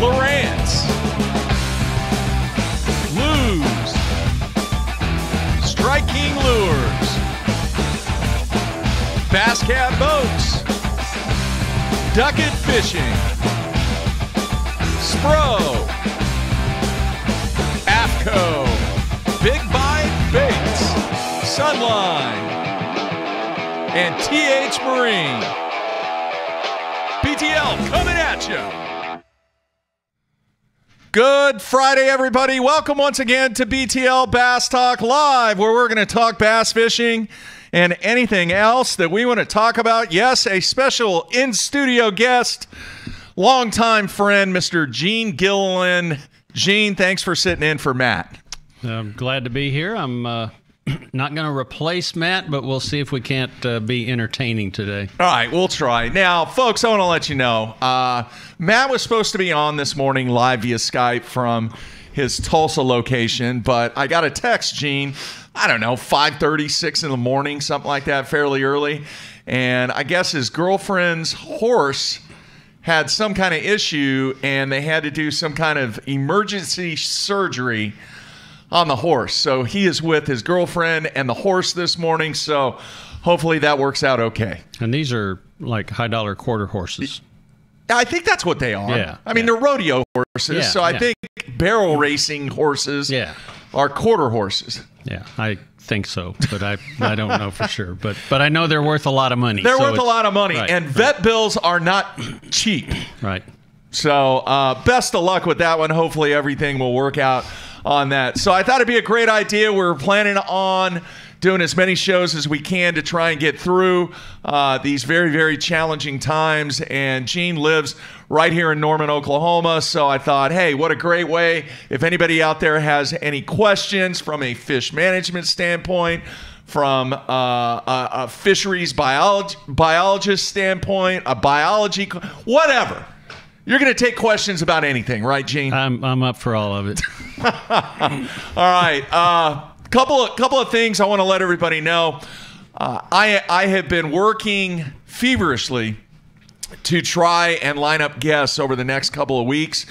Lowrance, Lew's, Strike King Lures, Bass Cat Boats, Duckett Fishing, Spro, AFCO, Big Bite Baits, Sunline, and TH Marine. BTL coming at you. Good Friday, everybody. Welcome once again to BTL Bass Talk Live, where we're going to talk bass fishing and anything else that we want to talk about. Yes, a special in studio guest, longtime friend, Mr. Gene Gilliland. Gene, thanks for sitting in for Matt. I'm glad to be here. I'm uh, not going to replace Matt, but we'll see if we can't uh, be entertaining today. All right, we'll try. Now, folks, I want to let you know uh, Matt was supposed to be on this morning live via Skype from his Tulsa location, but I got a text, Gene. I don't know, 5:36 in the morning, something like that, fairly early. And I guess his girlfriend's horse had some kind of issue and they had to do some kind of emergency surgery on the horse. So he is with his girlfriend and the horse this morning. So hopefully that works out okay. And these are like high dollar quarter horses. I think that's what they are. Yeah, I mean, yeah. they're rodeo horses. Yeah, so I yeah. think barrel racing horses Yeah. are quarter horses. Yeah, I think so, but I I don't know for sure. But but I know they're worth a lot of money. They're so worth a lot of money. right, and right, vet bills are not cheap. right. So uh, best of luck with that one. Hopefully everything will work out on that. So I thought it'd be a great idea. We're planning on doing as many shows as we can to try and get through uh, these very very challenging times. And Gene lives right here in Norman, Oklahoma. So I thought, hey, what a great way! If anybody out there has any questions from a fish management standpoint from uh, a, a fisheries biolog- biologist standpoint, a biology, whatever. You're going to take questions about anything, right, Gene? I'm I'm up for all of it. All right. Uh, couple of couple of things I want to let everybody know. Uh, I I have been working feverishly to try and line up guests over the next couple of weeks.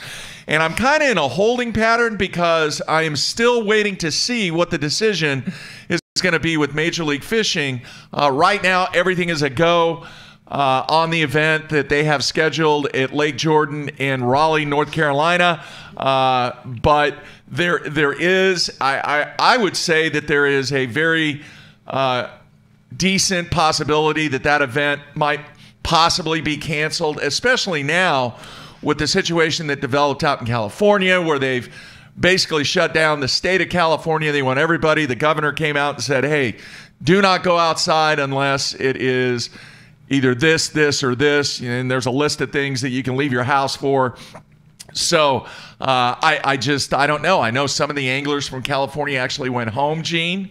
And I'm kind of in a holding pattern because I am still waiting to see what the decision is going to be with Major League Fishing. Uh, right now, everything is a go uh, on the event that they have scheduled at Lake Jordan in Raleigh, North Carolina. Uh, but there, there is, I, I, I would say that there is a very uh, decent possibility that that event might possibly be canceled, especially now with the situation that developed out in California, where they've basically shut down the state of California. They want everybody. The governor came out and said, hey, do not go outside unless it is either this, this, or this. And there's a list of things that you can leave your house for. So uh, I, I just I don't know. I know some of the anglers from California actually went home, Gene,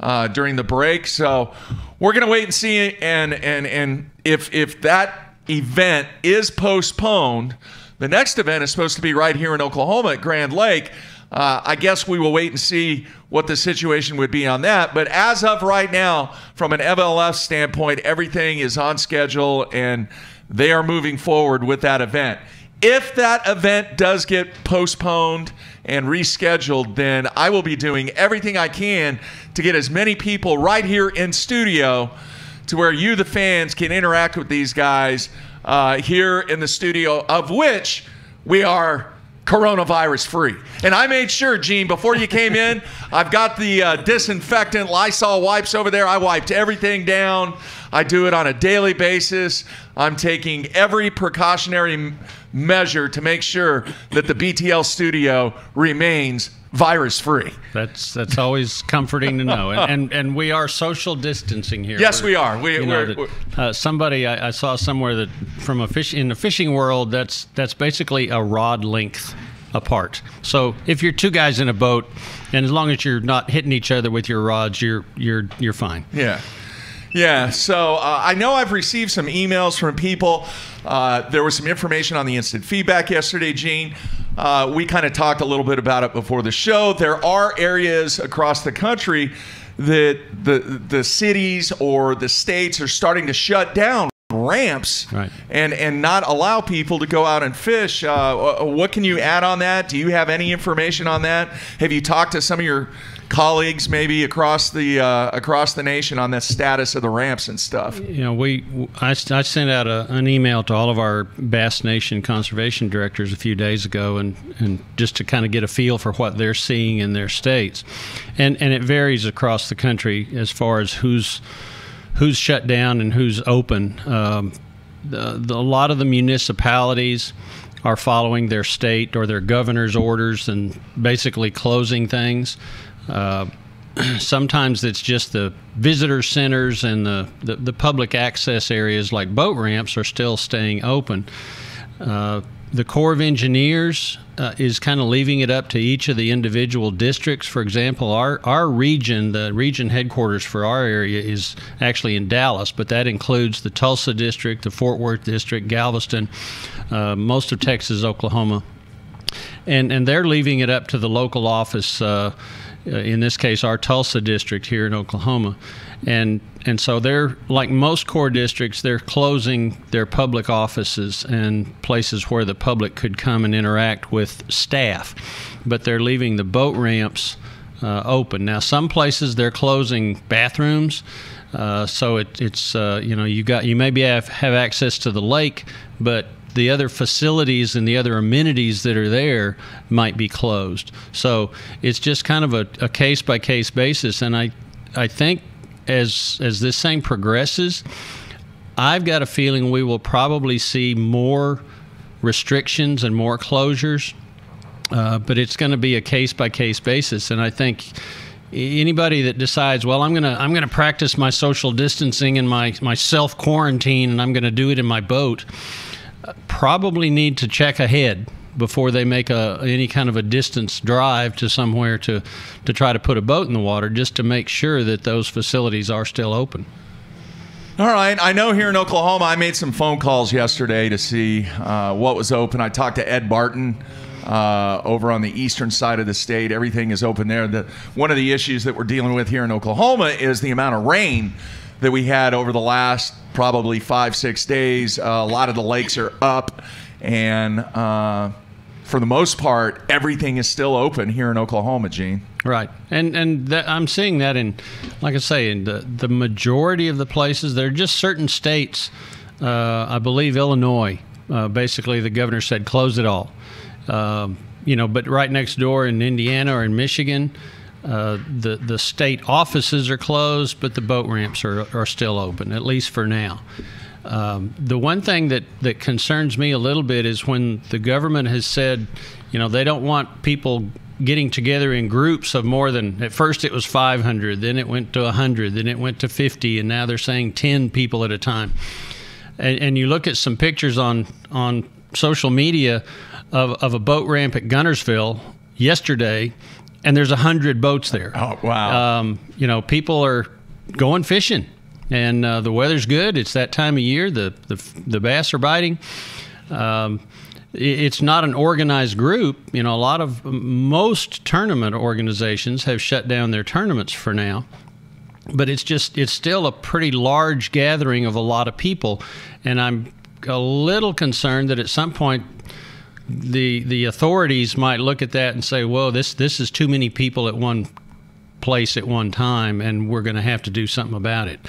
uh, during the break. So we're gonna wait and see. And and and if if that event is postponed, the next event is supposed to be right here in Oklahoma at Grand Lake. Uh, I guess we will wait and see what the situation would be on that. But as of right now, from an MLF standpoint, everything is on schedule and they are moving forward with that event. If that event does get postponed and rescheduled, then I will be doing everything I can to get as many people right here in studio to where you, the fans, can interact with these guys uh, here in the studio, of which we are coronavirus free. And I made sure, Gene, before you came in, I've got the uh, disinfectant Lysol wipes over there. I wiped everything down. I do it on a daily basis. I'm taking every precautionary measure to make sure that the BTL studio remains virus free. That's that's always comforting to know. And and, and we are social distancing here. Yes, We're- we are. We- you know, we're- that, uh, somebody I, I saw somewhere that from a fish in the fishing world, that's that's basically a rod length apart. So if you're two guys in a boat, and as long as you're not hitting each other with your rods, you're you're you're fine. Yeah. Yeah, so uh, I know I've received some emails from people. Uh, there was some information on the instant feedback yesterday, Gene. Uh, we kind of talked a little bit about it before the show. There are areas across the country that the the cities or the states are starting to shut down ramps Right. and and not allow people to go out and fish. Uh, what can you add on that? Do you have any information on that? Have you talked to some of your colleagues maybe across the uh, across the nation on the status of the ramps and stuff? You know, we I, I sent out a, an email to all of our Bass Nation conservation directors a few days ago, and, and just to kind of get a feel for what they're seeing in their states, and and it varies across the country as far as who's who's shut down and who's open. Um, the, the, a lot of the municipalities are following their state or their governor's orders and basically closing things. Uh, sometimes it's just the visitor centers and the, the, the, public access areas like boat ramps are still staying open. Uh, the Corps of Engineers uh, is kind of leaving it up to each of the individual districts. For example, our, our region, the region headquarters for our area is actually in Dallas, but that includes the Tulsa district, the Fort Worth district, Galveston, uh, most of Texas, Oklahoma. And, and they're leaving it up to the local office, uh, in this case, our Tulsa district here in Oklahoma. And and so they're like most Corps districts they're closing their public offices and places where the public could come and interact with staff but they're leaving the boat ramps uh, open now some places they're closing bathrooms uh, so it, it's uh, you know you got you maybe have, have access to the lake but the other facilities and the other amenities that are there might be closed so it's just kind of a, case by case basis and I I think as as this thing progresses, I've got a feeling we will probably see more restrictions and more closures. Uh, but it's going to be a case by case basis, and I think anybody that decides, well, I'm gonna I'm gonna practice my social distancing and my my self quarantine, and I'm going to do it in my boat, probably need to check ahead before they make a any kind of a distance drive to somewhere to to try to put a boat in the water just to make sure that those facilities are still open. All right. I know here in Oklahoma, I made some phone calls yesterday to see uh, what was open. I talked to Ed Barton. Uh, over on the eastern side of the state, everything is open there. The, one of the issues that we're dealing with here in Oklahoma is the amount of rain that we had over the last probably five, six days. Uh, a lot of the lakes are up, and uh, for the most part, everything is still open here in Oklahoma, Gene. Right, and and that, I'm seeing that in, like I say, in the the majority of the places. There are just certain states. Uh, I believe Illinois. Uh, basically, the governor said close it all. Um, you know, but right next door in Indiana or in Michigan, uh, the the state offices are closed, but the boat ramps are are still open, at least for now. Um, the one thing that, that concerns me a little bit is when the government has said, you know, they don't want people getting together in groups of more than at first it was 500 then it went to 100 then it went to 50 and now they're saying 10 people at a time and, and you look at some pictures on on social media of, of a boat ramp at Guntersville yesterday and there's a 100 boats there oh wow um, you know people are going fishing and uh, the weather's good. It's that time of year. The the, the bass are biting. Um, it's not an organized group. You know, a lot of most tournament organizations have shut down their tournaments for now. But it's just it's still a pretty large gathering of a lot of people, and I'm a little concerned that at some point the the authorities might look at that and say, "Whoa, this this is too many people at one place at one time, and we're going to have to do something about it."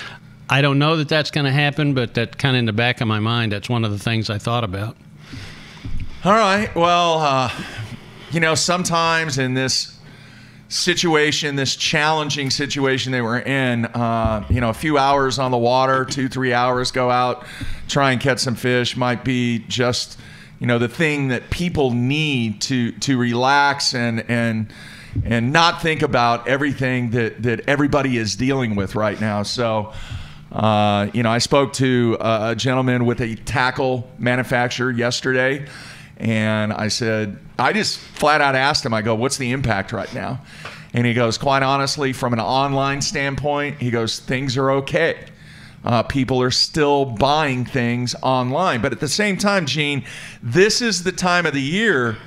I don't know that that's going to happen, but that kind of in the back of my mind, that's one of the things I thought about. All right. Well, uh, you know, sometimes in this situation, this challenging situation they were in, uh, you know, a few hours on the water, two, three hours, go out, try and catch some fish might be just, you know, the thing that people need to to relax and and and not think about everything that that everybody is dealing with right now. So. Uh, you know, I spoke to a gentleman with a tackle manufacturer yesterday, and I said, I just flat out asked him, I go, what's the impact right now? And he goes, quite honestly, from an online standpoint, he goes, things are okay. Uh, people are still buying things online. But at the same time, Gene, this is the time of the year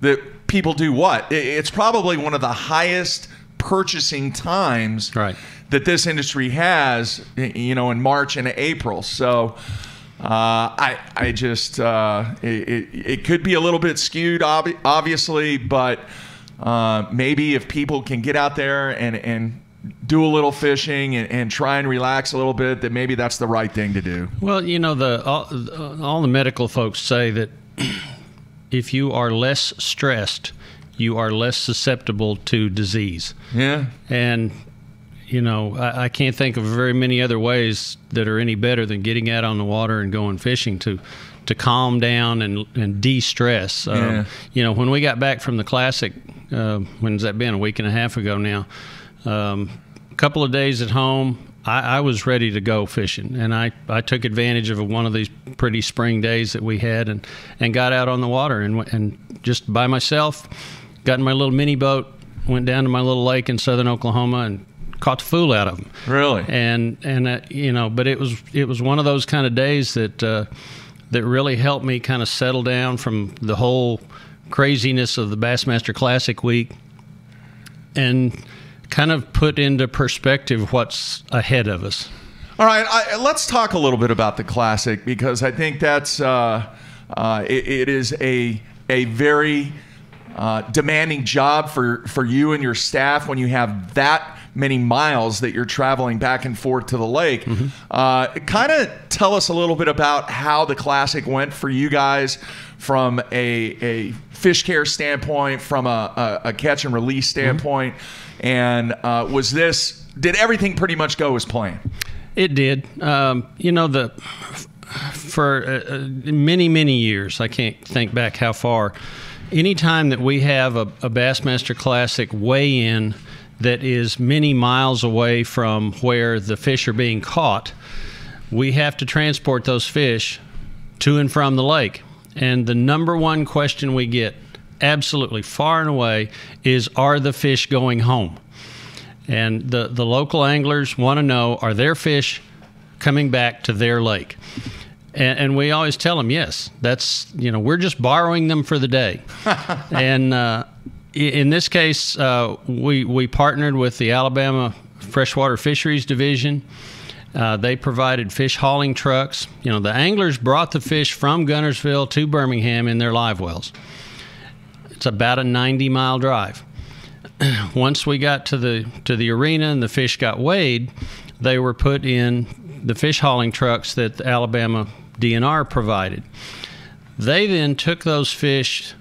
that people do what? It's probably one of the highest purchasing times Right. that this industry has, you know, in March and April. So. Uh, I I just uh, it, it, it could be a little bit skewed, obvi- obviously, but uh, maybe if people can get out there and and do a little fishing and, and try and relax a little bit, that maybe that's the right thing to do. Well, you know, the all, all the medical folks say that if you are less stressed, you are less susceptible to disease. Yeah. And you know, I, I can't think of very many other ways that are any better than getting out on the water and going fishing to to calm down and and de-stress. Um, Yeah. You know, when we got back from the classic, uh, when's that been? A week and a half ago now. Um, a couple of days at home, I, I was ready to go fishing, and I, I took advantage of one of these pretty spring days that we had, and, and got out on the water and and just by myself, got in my little mini boat, went down to my little lake in southern Oklahoma, and caught the fool out of them. Really? And and uh, you know, but it was it was one of those kind of days that uh, that really helped me kind of settle down from the whole craziness of the Bassmaster Classic week, and kind of put into perspective what's ahead of us. All right, I, let's talk a little bit about the classic because I think that's uh, uh, it, it is a a very uh, demanding job for for you and your staff when you have that many miles that you're traveling back and forth to the lake. Uh, kind of tell us a little bit about how the classic went for you guys from a a fish care standpoint, from a, a, a catch and release standpoint, and uh, was this did everything pretty much go as planned? It did. Um, you know, the for uh, uh, many many years, I can't think back how far. Anytime that we have a, a Bassmaster Classic weigh-in that is many miles away from where the fish are being caught, we have to transport those fish to and from the lake. And the number one question we get, absolutely far and away, is Are the fish going home? And the, the local anglers want to know are their fish coming back to their lake? And, and we always tell them, yes, that's, you know, we're just borrowing them for the day. and uh, in this case, uh, we, we partnered with the Alabama Freshwater Fisheries Division. Uh, they provided fish hauling trucks. You know, the anglers brought the fish from Guntersville to Birmingham in their live wells. It's about a 90 mile drive. Once we got to the to the arena and the fish got weighed, they were put in the fish hauling trucks that the Alabama DNR provided. They then took those fish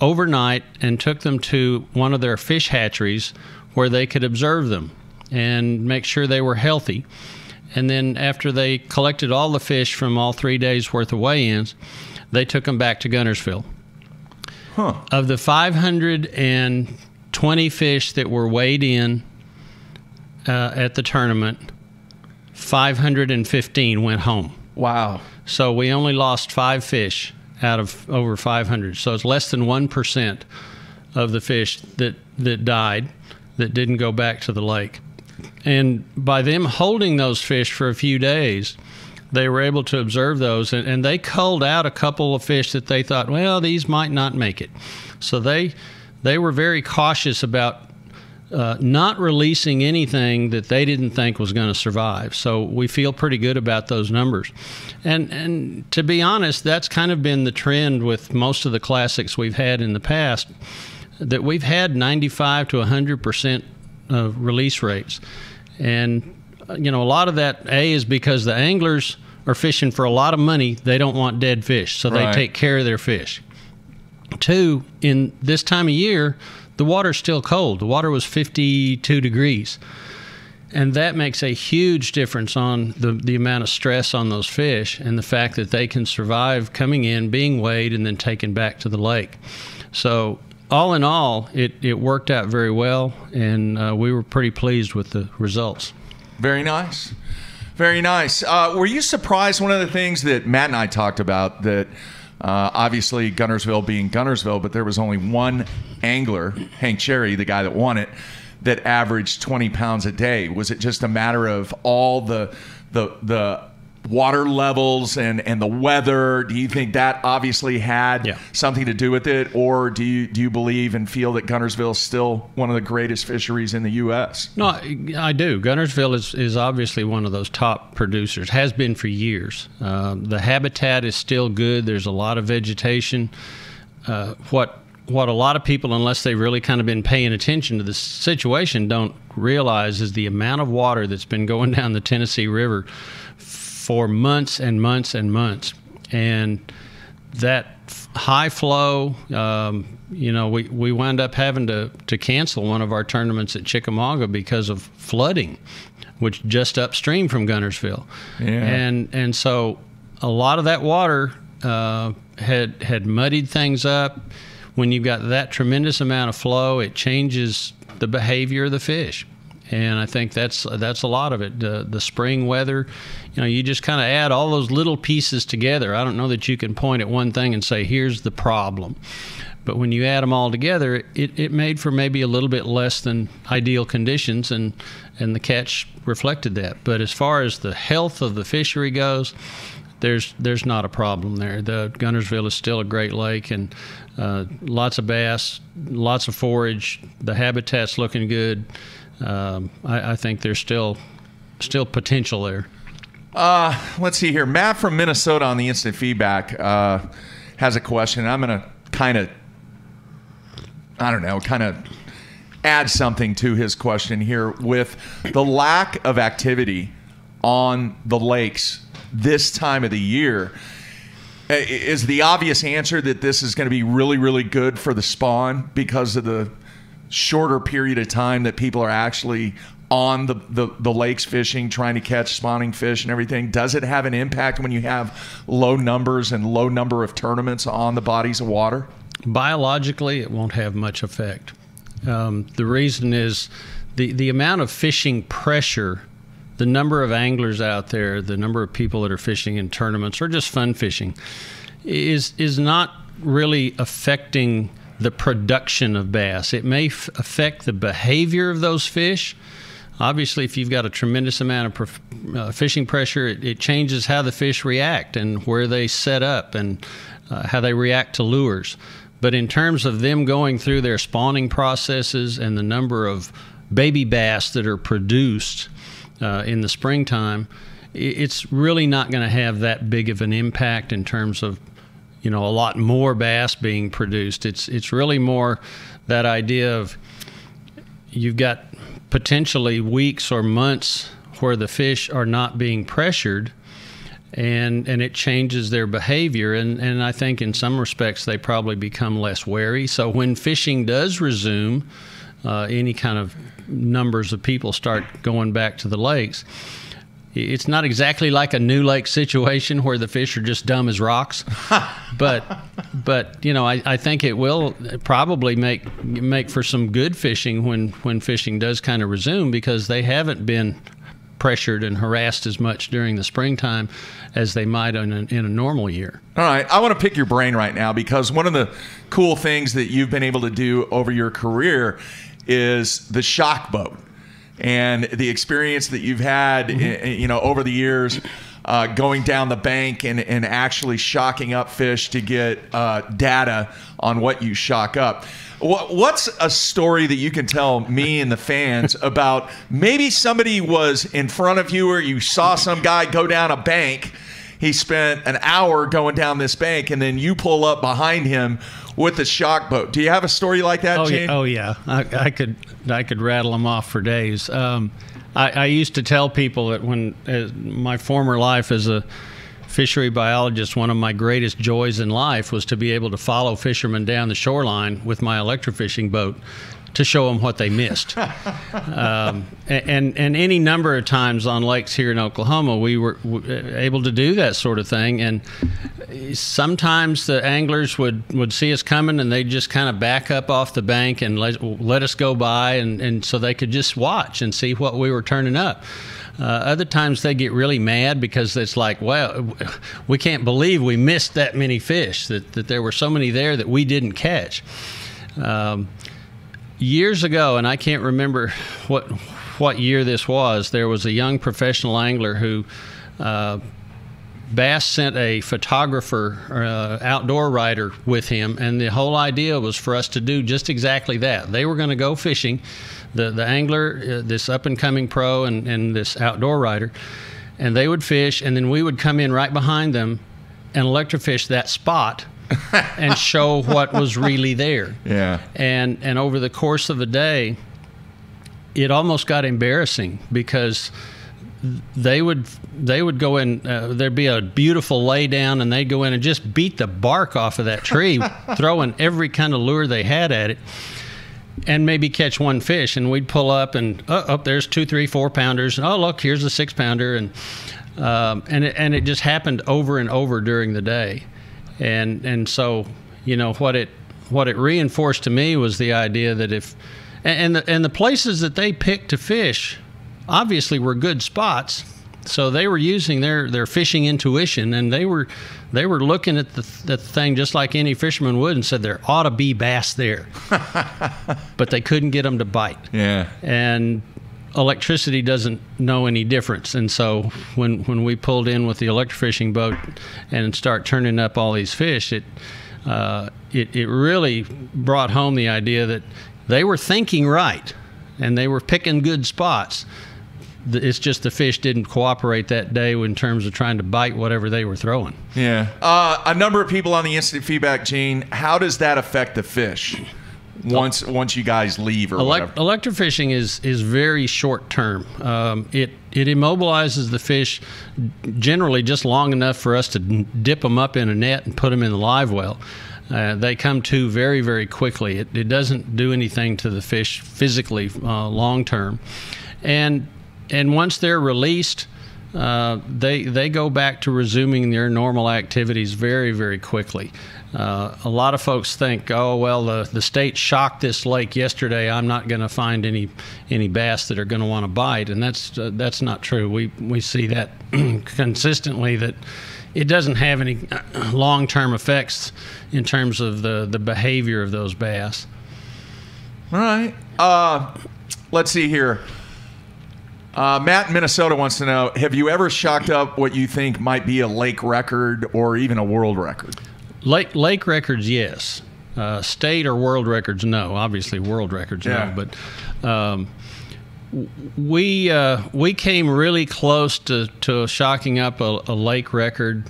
overnight and took them to one of their fish hatcheries where they could observe them and make sure they were healthy. And then after they collected all the fish from all three days worth of weigh-ins, they took them back to Guntersville. Huh. Of the 520 fish that were weighed in uh, at the tournament, 515 went home. Wow. So we only lost five fish out of over 500. So it's less than 1% of the fish that, that died that didn't go back to the lake. And by them holding those fish for a few days, they were able to observe those and, and they culled out a couple of fish that they thought, well, these might not make it. So they they were very cautious about uh, not releasing anything that they didn't think was going to survive. So we feel pretty good about those numbers. And and to be honest, that's kind of been the trend with most of the classics we've had in the past. That we've had 95 to 100 percent uh, release rates, and you know a lot of that a is because the anglers are fishing for a lot of money. They don't want dead fish, so they take care of their fish. Two, in this time of year, the water's still cold. The water was 52 degrees. And that makes a huge difference on the, the amount of stress on those fish and the fact that they can survive coming in, being weighed, and then taken back to the lake. So, all in all, it, it worked out very well, and uh, we were pretty pleased with the results. Very nice. Very nice. Uh, were you surprised? One of the things that Matt and I talked about that uh, obviously Guntersville being Guntersville, but there was only one angler, Hank Cherry, the guy that won it, that averaged 20 pounds a day? Was it just a matter of all the the the water levels and and the weather do you think that obviously had Yeah. something to do with it or do you do you believe and feel that Guntersville is still one of the greatest fisheries in the US No, I I do. Guntersville is, is obviously one of those top producers, has been for years. Uh, the habitat is still good. There's a lot of vegetation. Uh, what what a lot of people, unless they've really kind of been paying attention to the situation, don't realize is the amount of water that's been going down the Tennessee River for months and months and months. And that high flow, um, you know, we, we wound up having to, to cancel one of our tournaments at Chickamauga because of flooding, which just upstream from Guntersville. Yeah. And and so a lot of that water uh, had had muddied things up. When you've got that tremendous amount of flow, it changes the behavior of the fish and I think that's that's a lot of it. The the spring weather, you know, you just kind of add all those little pieces together. I don't know that you can point at one thing and say here's the problem, but when you add them all together, it, it made for maybe a little bit less than ideal conditions, and and the catch reflected that. But as far as the health of the fishery goes, there's there's not a problem there. The Guntersville is still a great lake and uh, lots of bass, lots of forage. The habitat's looking good. Um, I, I think there's still still potential there. Uh, let's see here. Matt from Minnesota on the instant feedback uh, has a question. I'm going to kind of, I don't know, kind of add something to his question here with the lack of activity on the lakes this time of the year. Is the obvious answer that this is going to be really, really good for the spawn because of the shorter period of time that people are actually on the, the, the lakes fishing, trying to catch spawning fish and everything? Does it have an impact when you have low numbers and low number of tournaments on the bodies of water? Biologically, it won't have much effect. Um, the reason is the, the amount of fishing pressure, the number of anglers out there, the number of people that are fishing in tournaments or just fun fishing, is is not really affecting the production of bass. It may affect the behavior of those fish. Obviously, if you've got a tremendous amount of uh, fishing pressure, it, it changes how the fish react and where they set up and uh, how they react to lures. But in terms of them going through their spawning processes and the number of baby bass that are produced uh, in the springtime, it's really not going to have that big of an impact in terms of you know a lot more bass being produced. It's it's really more that idea of you've got potentially weeks or months where the fish are not being pressured and and it changes their behavior. And and I think in some respects they probably become less wary. So when fishing does resume uh, any kind of numbers of people start going back to the lakes it's not exactly like a new lake situation where the fish are just dumb as rocks, but but you know I, I think it will probably make make for some good fishing when when fishing does kind of resume because they haven't been pressured and harassed as much during the springtime as they might in a, in a normal year. All right, I want to pick your brain right now because one of the cool things that you've been able to do over your career is the shock boat and the experience that you've had, i- you know, over the years. Uh, going down the bank and, and actually shocking up fish to get uh, data on what you shock up. What, what's a story that you can tell me and the fans about maybe somebody was in front of you or you saw some guy go down a bank he spent an hour going down this bank and then you pull up behind him with the shock boat. Do you have a story like that, Oh Gene? yeah, oh yeah. I, I could I could rattle them off for days. Um, I, I used to tell people that when uh, my former life as a fishery biologist, one of my greatest joys in life was to be able to follow fishermen down the shoreline with my electrofishing boat to show them what they missed. um, and and any number of times on lakes here in Oklahoma, we were able to do that sort of thing. And sometimes the anglers would, would see us coming and they'd just kind of back up off the bank and let, let us go by, and, and so they could just watch and see what we were turning up. Uh, other times they get really mad because it's like, well, we can't believe we missed that many fish, that, that there were so many there that we didn't catch. Um, years ago, and I can't remember what what year this was. There was a young professional angler who. Uh, Bass sent a photographer, uh, outdoor writer with him, and the whole idea was for us to do just exactly that. They were going to go fishing. The, the angler, uh, this up and coming pro, and, and this outdoor writer, and they would fish, and then we would come in right behind them and electrofish that spot and show what was really there. Yeah. And and over the course of a day, it almost got embarrassing because they would they would go in uh, there'd be a beautiful lay down and they'd go in and just beat the bark off of that tree throwing every kind of lure they had at it and maybe catch one fish and we'd pull up and oh, oh there's two three four pounders oh look here's a six pounder and um, and it, and it just happened over and over during the day and and so you know what it what it reinforced to me was the idea that if and the, and the places that they picked to fish obviously were good spots. So they were using their, their fishing intuition, and they were they were looking at the, the thing just like any fisherman would, and said there ought to be bass there, but they couldn't get them to bite. Yeah. And electricity doesn't know any difference, and so when when we pulled in with the electrofishing boat and start turning up all these fish, it uh, it it really brought home the idea that they were thinking right, and they were picking good spots it's just the fish didn't cooperate that day in terms of trying to bite whatever they were throwing. Yeah. Uh, a number of people on the instant feedback, Gene. How does that affect the fish? Once once you guys leave or Elect- electrofishing is is very short term. Um, it it immobilizes the fish generally just long enough for us to dip them up in a net and put them in the live well. Uh, they come to very very quickly. It, it doesn't do anything to the fish physically uh, long term, and and once they're released, uh, they they go back to resuming their normal activities very very quickly. Uh, a lot of folks think, oh well, the the state shocked this lake yesterday. I'm not going to find any any bass that are going to want to bite, and that's uh, that's not true. We we see that consistently that it doesn't have any uh, long term effects in terms of the the behavior of those bass. All right. Uh, let's see here. Uh, Matt in Minnesota wants to know Have you ever shocked up what you think might be a lake record or even a world record? Lake, lake records, yes. Uh, state or world records, no. Obviously, world records, yeah. no. But um, we uh, we came really close to, to shocking up a, a lake record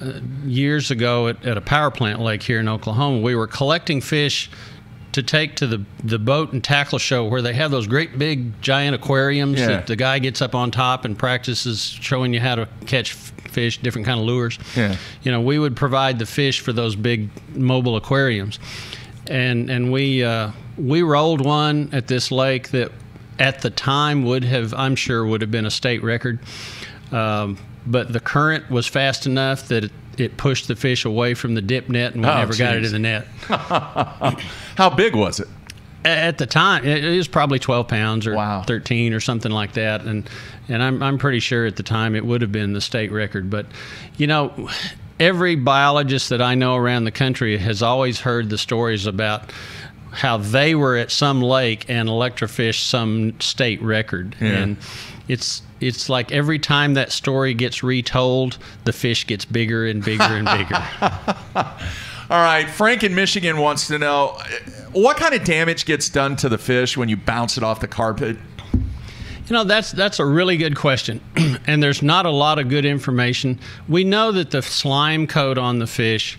uh, years ago at, at a power plant lake here in Oklahoma. We were collecting fish to take to the the boat and tackle show where they have those great big giant aquariums yeah. that the guy gets up on top and practices showing you how to catch fish, different kind of lures. Yeah. You know, we would provide the fish for those big mobile aquariums, and and we uh, we rolled one at this lake that at the time would have I'm sure would have been a state record. Um, but the current was fast enough that it, it pushed the fish away from the dip net and we oh, never geez. got it in the net. How big was it? At the time, it was probably 12 pounds or wow. 13 or something like that. And, and I'm, I'm pretty sure at the time it would have been the state record. But, you know, every biologist that I know around the country has always heard the stories about how they were at some lake and electrofished some state record. Yeah. And it's it's like every time that story gets retold, the fish gets bigger and bigger and bigger. All right, Frank in Michigan wants to know uh, what kind of damage gets done to the fish when you bounce it off the carpet. You know, that's that's a really good question, and there's not a lot of good information. We know that the slime coat on the fish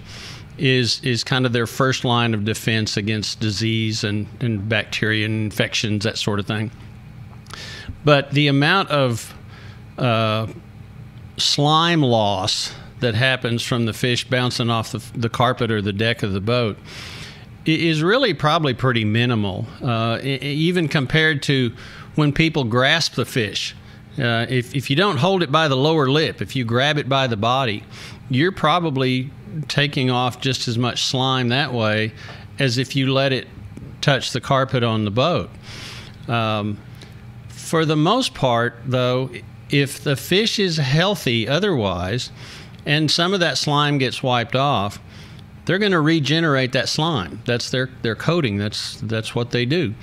is is kind of their first line of defense against disease and, and bacteria and infections, that sort of thing. But the amount of uh, slime loss that happens from the fish bouncing off the, the, carpet or the deck of the boat is really probably pretty minimal, uh, even compared to when people grasp the fish. Uh, if, if you don't hold it by the lower lip, if you grab it by the body, you're probably taking off just as much slime that way as if you let it touch the carpet on the boat. Um, for the most part, though, if the fish is healthy otherwise, and some of that slime gets wiped off, they're going to regenerate that slime. That's their their coating. That's that's what they do.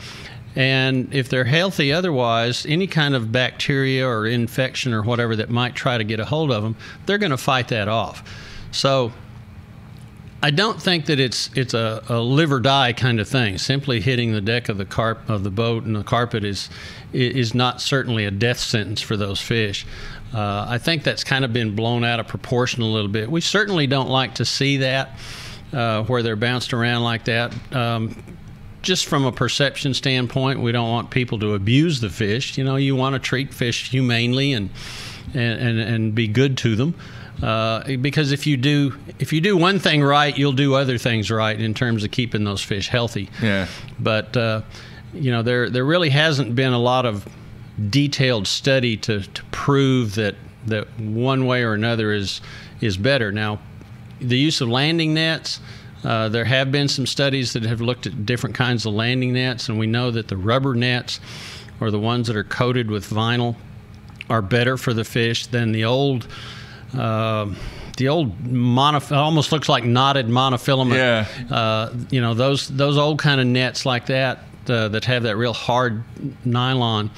And if they're healthy otherwise, any kind of bacteria or infection or whatever that might try to get a hold of them, they're going to fight that off. So I don't think that it's it's a, a live or die kind of thing. Simply hitting the deck of the carp of the boat and the carpet is is not certainly a death sentence for those fish. Uh, I think that's kind of been blown out of proportion a little bit. We certainly don't like to see that uh, where they're bounced around like that. Um, just from a perception standpoint, we don't want people to abuse the fish. You know, you want to treat fish humanely and and, and, and be good to them. Uh, because if you do if you do one thing right, you'll do other things right in terms of keeping those fish healthy. Yeah. But uh, you know there there really hasn't been a lot of detailed study to, to prove that that one way or another is is better. Now, the use of landing nets. Uh, there have been some studies that have looked at different kinds of landing nets, and we know that the rubber nets, or the ones that are coated with vinyl, are better for the fish than the old uh, the old mono almost looks like knotted monofilament. Yeah. Uh, you know those those old kind of nets like that uh, that have that real hard nylon.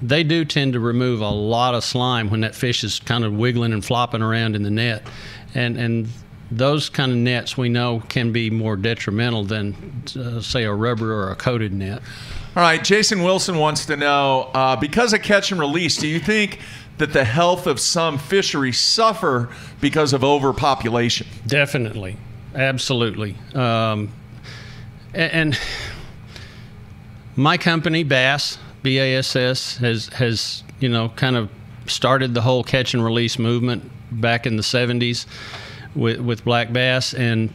They do tend to remove a lot of slime when that fish is kind of wiggling and flopping around in the net, and and those kind of nets we know can be more detrimental than uh, say a rubber or a coated net. All right, Jason Wilson wants to know uh, because of catch and release, do you think that the health of some fisheries suffer because of overpopulation? Definitely, absolutely. Um, and my company, Bass, BASS, has has you know kind of started the whole catch and release movement back in the 70s with with black bass, and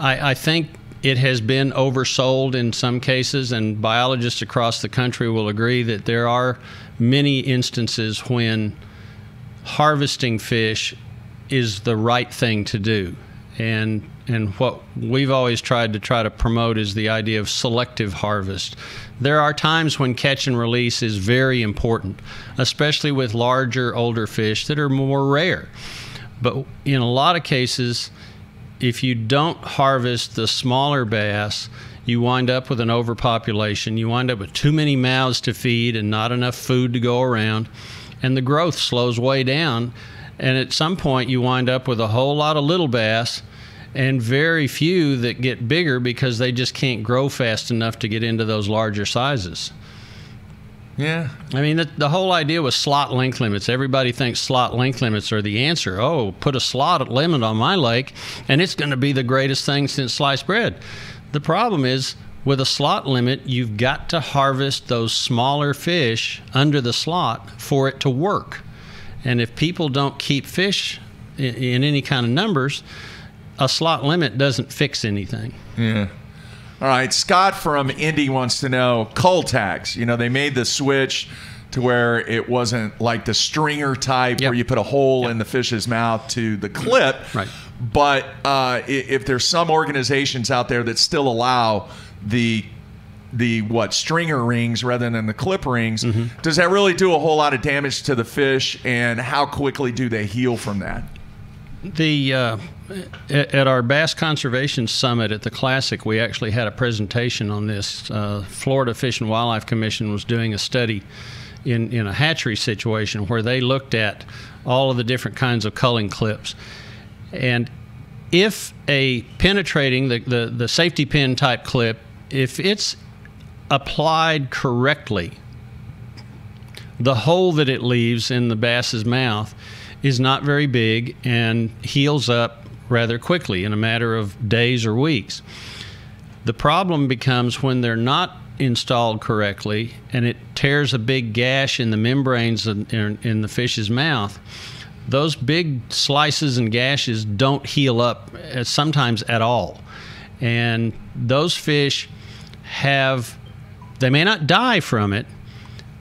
I, I think it has been oversold in some cases, and biologists across the country will agree that there are many instances when harvesting fish is the right thing to do. And and what we've always tried to try to promote is the idea of selective harvest. There are times when catch and release is very important, especially with larger, older fish that are more rare. But in a lot of cases, if you don't harvest the smaller bass, you wind up with an overpopulation. You wind up with too many mouths to feed and not enough food to go around, and the growth slows way down. And at some point, you wind up with a whole lot of little bass and very few that get bigger because they just can't grow fast enough to get into those larger sizes. Yeah. I mean, the, the, whole idea was slot length limits. Everybody thinks slot length limits are the answer. Oh, put a slot limit on my lake, and it's going to be the greatest thing since sliced bread. The problem is, with a slot limit, you've got to harvest those smaller fish under the slot for it to work. And if people don't keep fish in, in any kind of numbers, a slot limit doesn't fix anything. Yeah. All right, Scott from Indy wants to know cull tags. You know, they made the switch to where it wasn't like the stringer type Yep. where you put a hole Yep. in the fish's mouth to the clip. Right. But uh, if there's some organizations out there that still allow the the what stringer rings rather than the clip rings, Mm-hmm. does that really do a whole lot of damage to the fish? And how quickly do they heal from that? The uh, at, at our Bass Conservation Summit at the Classic, we actually had a presentation on this. Uh, Florida Fish and Wildlife Commission was doing a study in in a hatchery situation where they looked at all of the different kinds of culling clips, and if a penetrating the, the, the safety pin type clip, if it's applied correctly, the hole that it leaves in the bass's mouth is not very big and heals up rather quickly in a matter of days or weeks. The problem becomes when they're not installed correctly and it tears a big gash in the membranes in, in, in the fish's mouth. Those big slices and gashes don't heal up uh, sometimes at all. And those fish have, they may not die from it,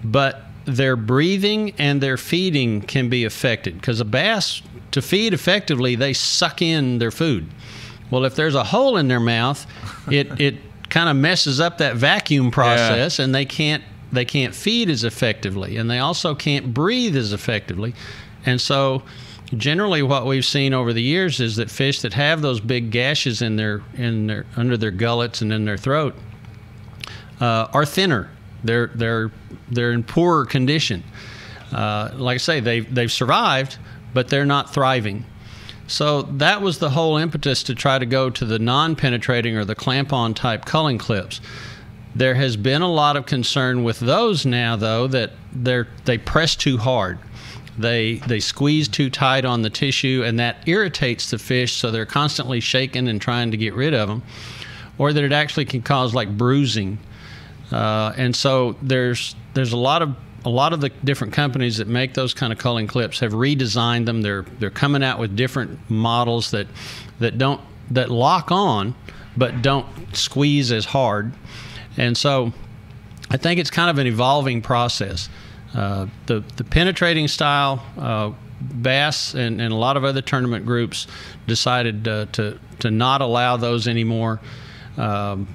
but their breathing and their feeding can be affected. Because a bass to feed effectively they suck in their food. Well if there's a hole in their mouth it it kind of messes up that vacuum process and they can't they can't feed as effectively. And they also can't breathe as effectively and so generally what we've seen over the years is that fish that have those big gashes in their in their under their gullets and in their throat uh, are thinner. They're they're they're in poorer condition. Uh, like I say, they've they've survived, but they're not thriving. So that was the whole impetus to try to go to the non-penetrating or the clamp-on type culling clips. There has been a lot of concern with those now, though, that they're they press too hard they they squeeze too tight on the tissue and that irritates the fish so they're constantly shaking and trying to get rid of them or that it actually can cause like bruising. Uh, and so there's there's a lot of a lot of the different companies that make those kind of culling clips have redesigned them. They're they're coming out with different models that that don't that lock on but don't squeeze as hard. And so I think it's kind of an evolving process uh, the the penetrating style uh, bass and, and a lot of other tournament groups decided uh, to to not allow those anymore. Um,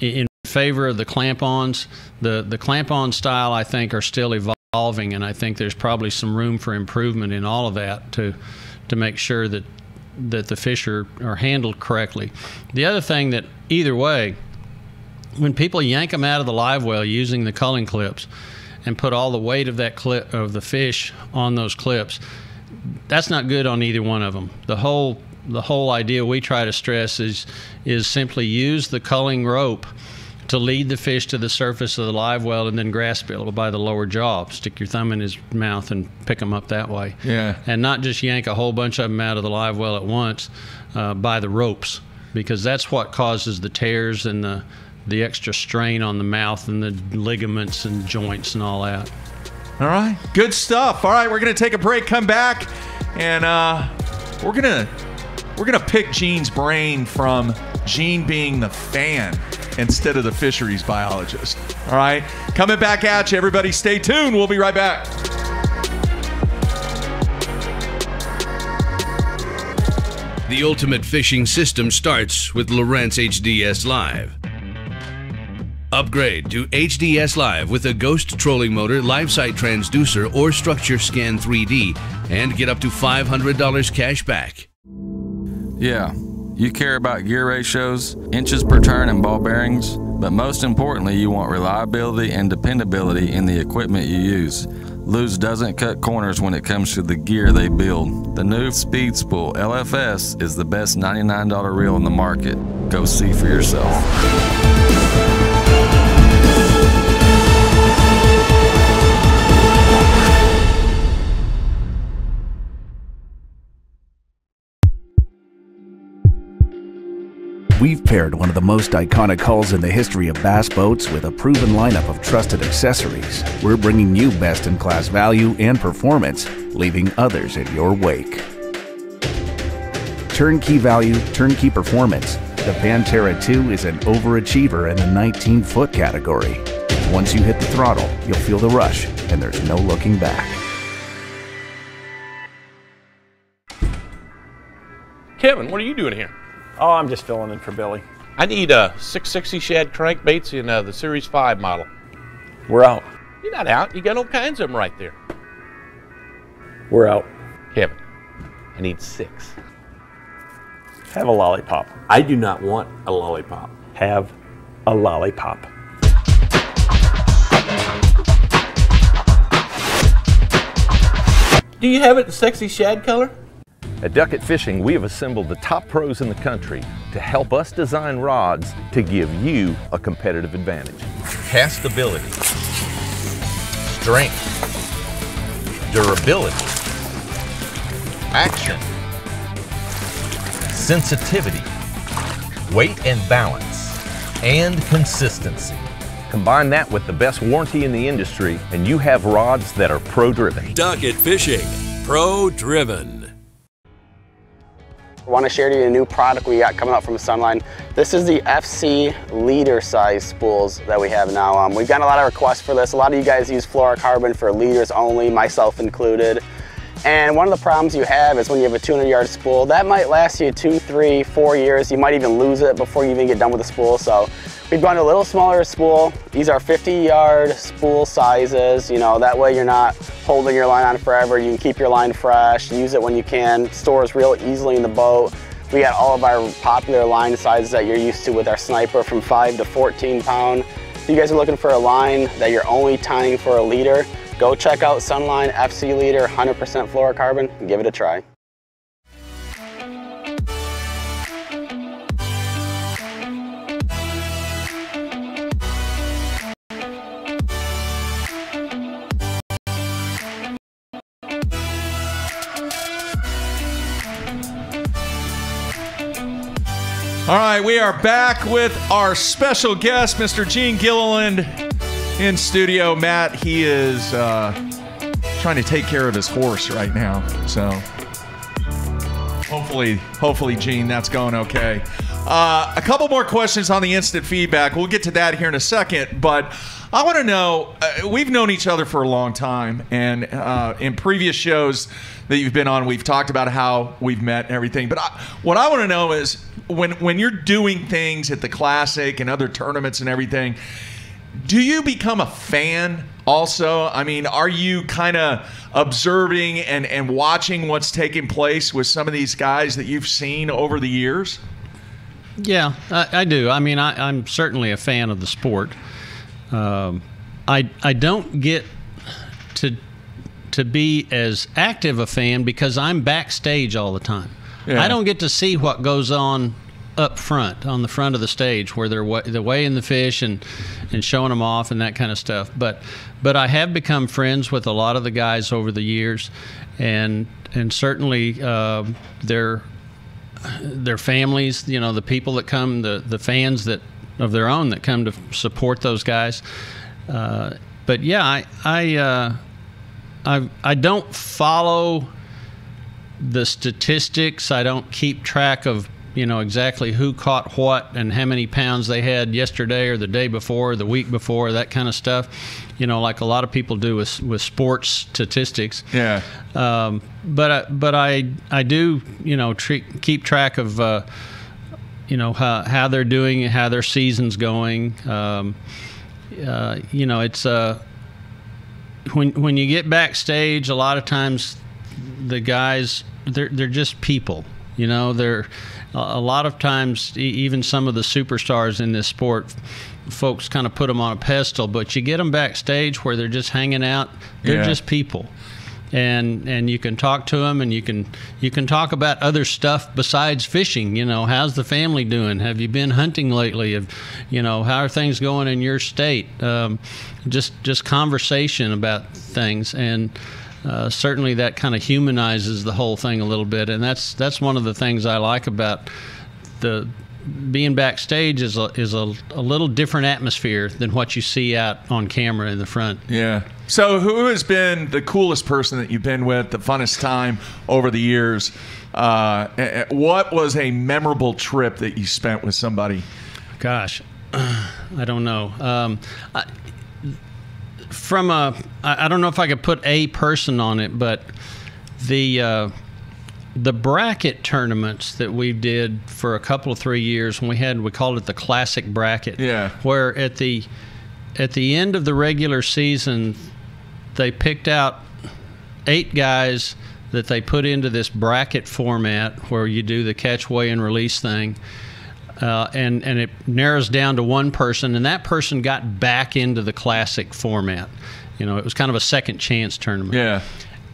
in favor of the clamp-ons, the the clamp-on style I think are still evolving, and I think there's probably some room for improvement in all of that to to make sure that that the fish are, are handled correctly. The other thing that either way, when people yank them out of the live well using the culling clips, and put all the weight of that clip of the fish on those clips, that's not good on either one of them. The whole the whole idea we try to stress is is simply use the culling rope to lead the fish to the surface of the live well and then grasp it by the lower jaw. Stick your thumb in his mouth and pick them up that way. Yeah. And not just yank a whole bunch of them out of the live well at once uh, by the ropes, because that's what causes the tears and the the extra strain on the mouth and the ligaments and joints and all that. All right, good stuff. All right, we're gonna take a break, come back, and uh, we're gonna we're gonna pick Gene's brain from Gene being the fan instead of the fisheries biologist. All right, coming back at you, everybody. Stay tuned. We'll be right back. The ultimate fishing system starts with Lowrance HDS Live. Upgrade to HDS Live with a Ghost trolling motor, live sight transducer, or Structure Scan 3D, and get up to $500 cash back. Yeah, you care about gear ratios, inches per turn, and ball bearings, but most importantly, you want reliability and dependability in the equipment you use. Lew's doesn't cut corners when it comes to the gear they build. The new Speed Spool LFS is the best $99 reel in the market. Go see for yourself. We've paired one of the most iconic hulls in the history of bass boats with a proven lineup of trusted accessories. We're bringing you best in class value and performance, leaving others in your wake. Turnkey value, turnkey performance. The Pantera 2 is an overachiever in the 19 foot category. Once you hit the throttle, you'll feel the rush, and there's no looking back. Kevin, what are you doing here? Oh, I'm just filling in for Billy. I need a 660 shad crankbaits in uh, the Series 5 model. We're out. You're not out. You got all kinds of them right there. We're out. Kevin, I need six. Have a lollipop. I do not want a lollipop. Have a lollipop. Do you have it in sexy shad color? At Duckett Fishing, we have assembled the top pros in the country to help us design rods to give you a competitive advantage. Castability, strength, durability, action, sensitivity, weight and balance, and consistency. Combine that with the best warranty in the industry, and you have rods that are pro driven. Duckett Fishing, pro driven. I want to share to you a new product we got coming out from Sunline. This is the FC leader size spools that we have now. Um, we've gotten a lot of requests for this. A lot of you guys use fluorocarbon for leaders only, myself included. And one of the problems you have is when you have a 200 yard spool, that might last you two, three, four years. You might even lose it before you even get done with the spool. So we've gone to a little smaller spool. These are 50 yard spool sizes. You know, that way you're not holding your line on forever. You can keep your line fresh, use it when you can, stores real easily in the boat. We got all of our popular line sizes that you're used to with our sniper from 5 to 14 pound. If you guys are looking for a line that you're only tying for a leader, go check out Sunline FC Leader 100% fluorocarbon and give it a try. All right, we are back with our special guest, Mr. Gene Gilliland, in studio. Matt, he is uh, trying to take care of his horse right now, so hopefully, hopefully, Gene, that's going okay. Uh, a couple more questions on the instant feedback. We'll get to that here in a second, but I want to know. Uh, we've known each other for a long time, and uh, in previous shows that you've been on, we've talked about how we've met and everything. But I, what I want to know is when when you're doing things at the Classic and other tournaments and everything, do you become a fan also? I mean, are you kind of observing and, and watching what's taking place with some of these guys that you've seen over the years? Yeah, I, I do. I mean, I, I'm certainly a fan of the sport. Um, I I don't get to to be as active a fan because I'm backstage all the time. Yeah. I don't get to see what goes on up front on the front of the stage where they're wa- weighing the fish and and showing them off and that kind of stuff. But but I have become friends with a lot of the guys over the years, and and certainly uh, their their families. You know, the people that come, the the fans that of their own that come to support those guys. Uh, but yeah, I I, uh, I I don't follow the statistics. I don't keep track of you know exactly who caught what and how many pounds they had yesterday or the day before, or the week before, that kind of stuff. You know, like a lot of people do with with sports statistics. Yeah. Um, but I, but I I do you know treat, keep track of uh, you know how how they're doing, how their season's going. Um, uh, you know, it's uh, when when you get backstage, a lot of times the guys they're they're just people. You know, they're a lot of times even some of the superstars in this sport folks kind of put them on a pedestal but you get them backstage where they're just hanging out they're Yeah. just people. And and you can talk to them and you can you can talk about other stuff besides fishing you know? How's the family doing? Have you been hunting lately? Have, you know how are things going in your state? Um, just just conversation about things. And uh, certainly that kind of humanizes the whole thing a little bit and that's that's one of the things I like about the being backstage is a, is a, a little different atmosphere than what you see out on camera in the front. Yeah. So, who has been the coolest person that you've been with, the funnest time over the years? Uh, what was a memorable trip that you spent with somebody? Gosh, I don't know. Um, I, from a I don't know if I could put a person on it, but the uh, the bracket tournaments that we did for a couple of three years when we had we called it the classic bracket. Yeah. Where at the at the end of the regular season, they picked out eight guys that they put into this bracket format where you do the catch, weigh, and release thing. Uh, and and it narrows down to one person, and that person got back into the classic format. You know, it was kind of a second chance tournament. Yeah.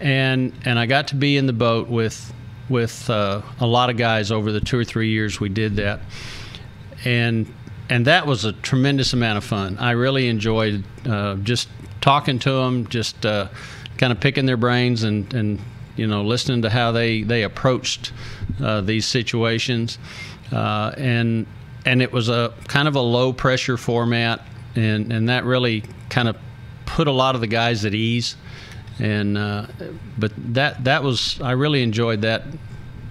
And and I got to be in the boat with with uh, a lot of guys over the two or three years we did that, and and that was a tremendous amount of fun. I really enjoyed uh, just talking to them, just uh, kind of picking their brains and and you know listening to how they they approached uh, these situations, uh, and and it was a kind of a low pressure format, and and that really kind of put a lot of the guys at ease. And uh, but that that was I really enjoyed that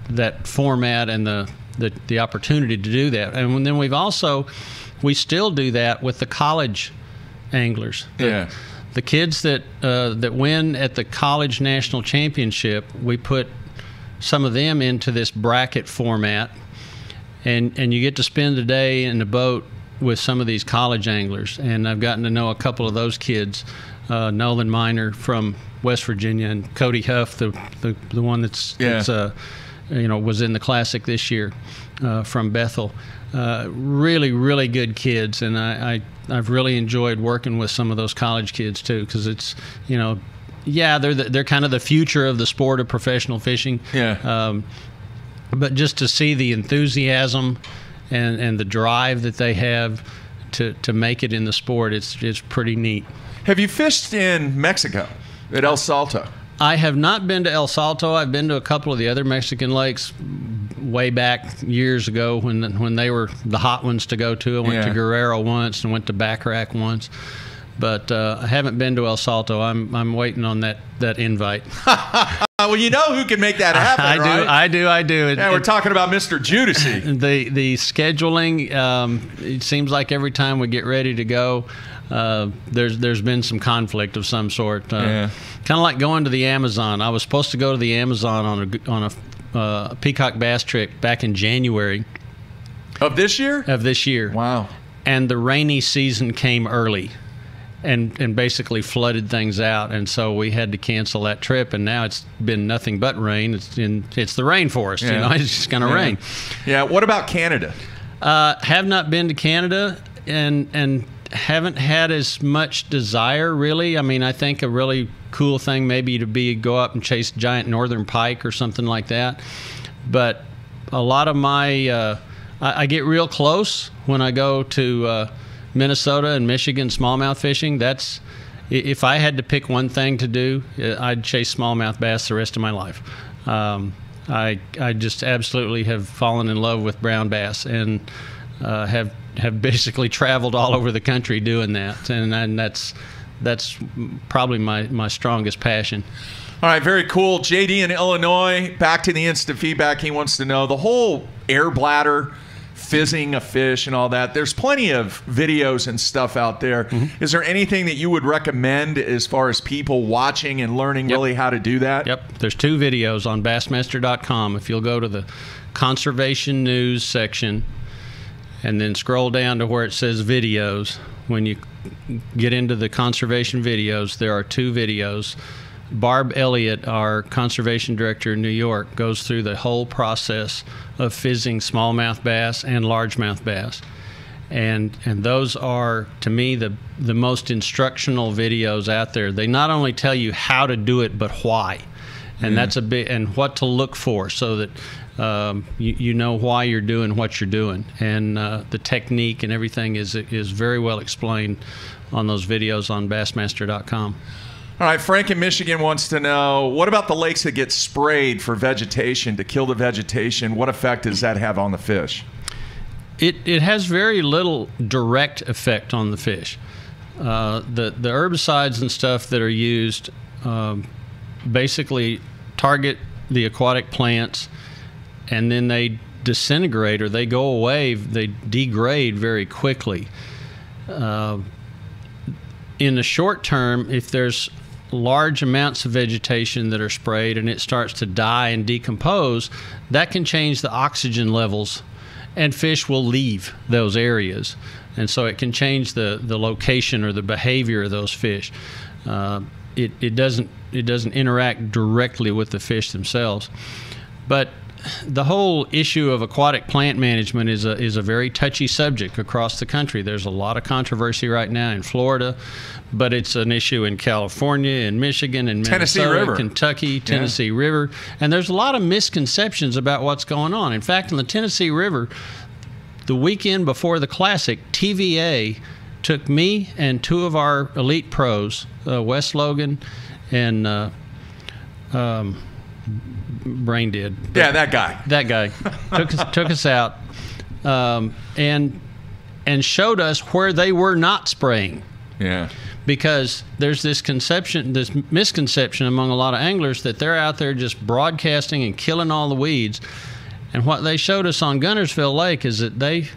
that format and the, the the opportunity to do that. And then we've also we still do that with the college anglers. The, Yeah. the kids that uh, that win at the college national championship, we put some of them into this bracket format, and and you get to spend a day in the boat with some of these college anglers. And I've gotten to know a couple of those kids, uh, Nolan Miner from West Virginia and Cody Huff, the the, the one that's, Yeah. that's uh, you know was in the classic this year uh, from Bethel. Uh, really, really good kids, and I, I I've really enjoyed working with some of those college kids too, because it's you know, yeah, they're the, they're kind of the future of the sport of professional fishing. Yeah. Um, but just to see the enthusiasm and, and the drive that they have to, to make it in the sport, it's it's pretty neat. Have you fished in Mexico at El Salto? I have not been to El Salto. I've been to a couple of the other Mexican lakes way back years ago when when they were the hot ones to go to. I went Yeah. to Guerrero once and went to Baccarac once. But uh, I haven't been to El Salto. I'm I'm waiting on that, that invite. Well, you know who can make that happen, I do, right? I do, I do. It- yeah, we're it- talking about Mr. Judici. the the scheduling um, it seems like every time we get ready to go uh, there's there's been some conflict of some sort uh, Yeah. kind of like going to the Amazon I was supposed to go to the Amazon on a on a uh, peacock bass trip back in January Of this year? of this year Wow. and the rainy season came early and and basically flooded things out and so we had to cancel that trip and now it's been nothing but rain it's in it's the rainforest you know it's just going to Yeah. rain Yeah. What about Canada? uh, have not been to Canada and and haven't had as much desire really. I mean, I think a really cool thing maybe to be go up and chase giant northern pike or something like that. But a lot of my uh, I, I get real close when I go to uh, Minnesota and Michigan smallmouth fishing. That's if I had to pick one thing to do, uh, I'd chase smallmouth bass the rest of my life. Um, I I just absolutely have fallen in love with brown bass and uh, have have basically traveled all over the country doing that, and, and that's that's probably my, my strongest passion. All right, very cool. JD in Illinois, back to the instant feedback. He wants to know the whole air bladder, fizzing a fish, and all that. There's plenty of videos and stuff out there. Is Mm-hmm. there anything that you would recommend as far as people watching and learning really how to do that? Yep, there's two videos on Bassmaster.com. If you'll go to the conservation news section and then scroll down to where it says videos, when you get into the conservation videos, there are two videos. Barb Elliott, our conservation director in New York, goes through the whole process of fizzing smallmouth bass and largemouth bass. And and those are to me the the most instructional videos out there. They not only tell you how to do it, but why. And Yeah. that's a bit and what to look for so that um, you, you know why you're doing what you're doing. And uh, the technique and everything is is very well explained on those videos on bassmaster.com. All right, Frank in Michigan wants to know what about the lakes that get sprayed for vegetation to kill the vegetation? What effect does that have on the fish? It, it has very little direct effect on the fish. Uh, the, the herbicides and stuff that are used um, basically target the aquatic plants and then they disintegrate or they go away, they degrade very quickly. Uh, in the short term, if there's large amounts of vegetation that are sprayed and it starts to die and decompose, that can change the oxygen levels and fish will leave those areas. And so it can change the, the location or the behavior of those fish. Uh, it, it doesn't it doesn't interact directly with the fish themselves. But the whole issue of aquatic plant management is a is a very touchy subject across the country. There's a lot of controversy right now in Florida, but it's an issue in California, in Michigan, in Tennessee Minnesota, River. Kentucky, Tennessee River, and there's a lot of misconceptions about what's going on. In fact, in the Tennessee River, the weekend before the Classic, TVA took me and two of our elite pros, uh, Wes Logan and uh, um, Brain did. Yeah, that guy. That guy took us, took us out um, and and showed us where they were not spraying Yeah. because there's this conception, this misconception among a lot of anglers that they're out there just broadcasting and killing all the weeds. And what they showed us on Guntersville Lake is that they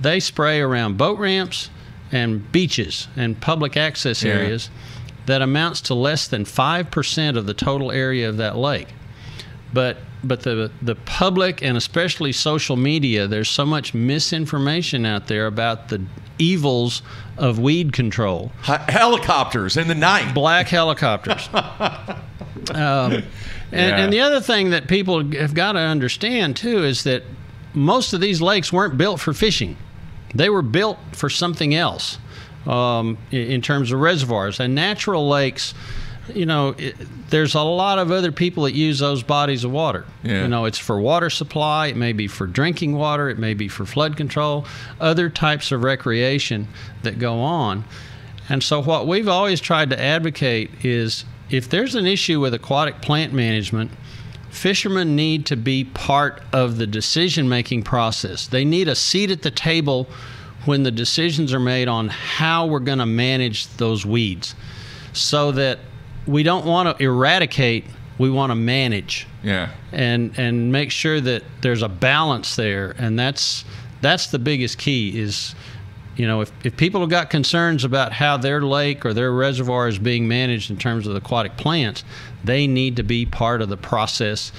they spray around boat ramps and beaches and public access Yeah. areas. that amounts to less than 5% of the total area of that lake. But but the the public and especially social media, there's so much misinformation out there about the evils of weed control. helicopters in the night. Black helicopters. um, and, Yeah. and the other thing that people have got to understand too is that most of these lakes weren't built for fishing; they were built for something else. Um, in, in terms of reservoirs and natural lakes, you know, it, there's a lot of other people that use those bodies of water. Yeah. You know, it's for water supply, it may be for drinking water, it may be for flood control, other types of recreation that go on. And so, what we've always tried to advocate is if there's an issue with aquatic plant management, fishermen need to be part of the decision making process. They need a seat at the table when the decisions are made on how we're going to manage those weeds so that we don't want to eradicate, we want to manage Yeah. and and make sure that there's a balance there and that's that's the biggest key is you know if, if people have got concerns about how their lake or their reservoir is being managed in terms of aquatic plants they need to be part of the process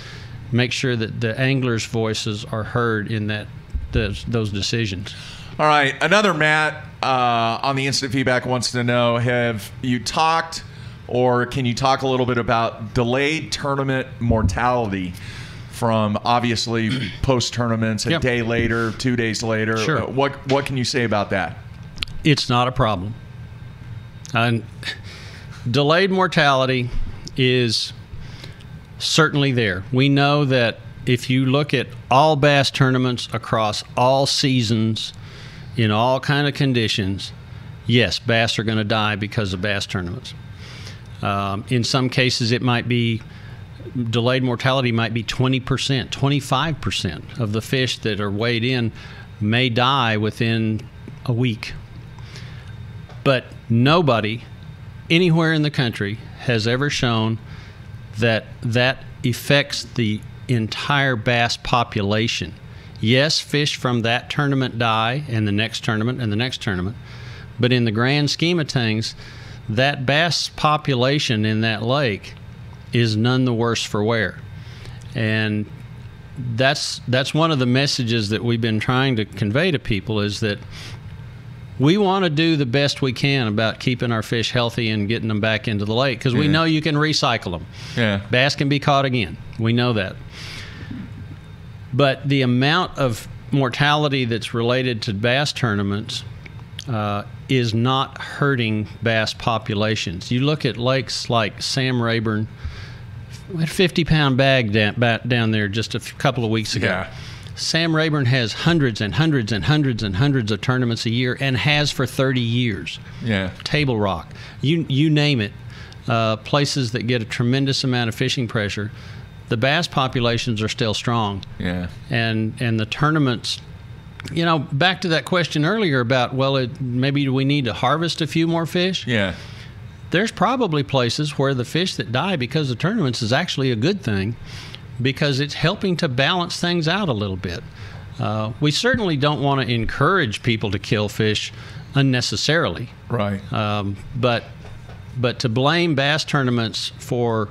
make sure that the anglers voices are heard in that those, those decisions All right. Another Matt uh, on the instant feedback wants to know Have you talked or can you talk a little bit about delayed tournament mortality from obviously post tournaments a Yep. day later, two days later? Sure. Uh, What, what can you say about that? it's not a problem. And delayed mortality is certainly there. We know that if you look at all bass tournaments across all seasons, in all kind of conditions, yes, bass are going to die because of bass tournaments. Um, in some cases, it might be delayed mortality might be 20%, 25% of the fish that are weighed in may die within a week. But nobody anywhere in the country has ever shown that that affects the entire bass population. Yes, fish from that tournament die, and the next tournament, and the next tournament. But in the grand scheme of things, that bass population in that lake is none the worse for wear. And that's that's one of the messages that we've been trying to convey to people is that we want to do the best we can about keeping our fish healthy and getting them back into the lake because we Yeah. know you can recycle them. Yeah. Bass can be caught again. We know that. But the amount of mortality that's related to bass tournaments uh, is not hurting bass populations. You look at lakes like Sam Rayburn, we had a 50 pound bag down, down there just a couple of weeks ago. Yeah. Sam Rayburn has hundreds and hundreds and hundreds and hundreds of tournaments a year and has for 30 years. Yeah. Table Rock, you you name it, uh, places that get a tremendous amount of fishing pressure. The bass populations are still strong, Yeah. and and the tournaments. You know, back to that question earlier about well, it, maybe we need to harvest a few more fish. Yeah. There's probably places where the fish that die because of tournaments is actually a good thing, because it's helping to balance things out a little bit. Uh, we certainly don't want to encourage people to kill fish unnecessarily. Right. Um, but but to blame bass tournaments for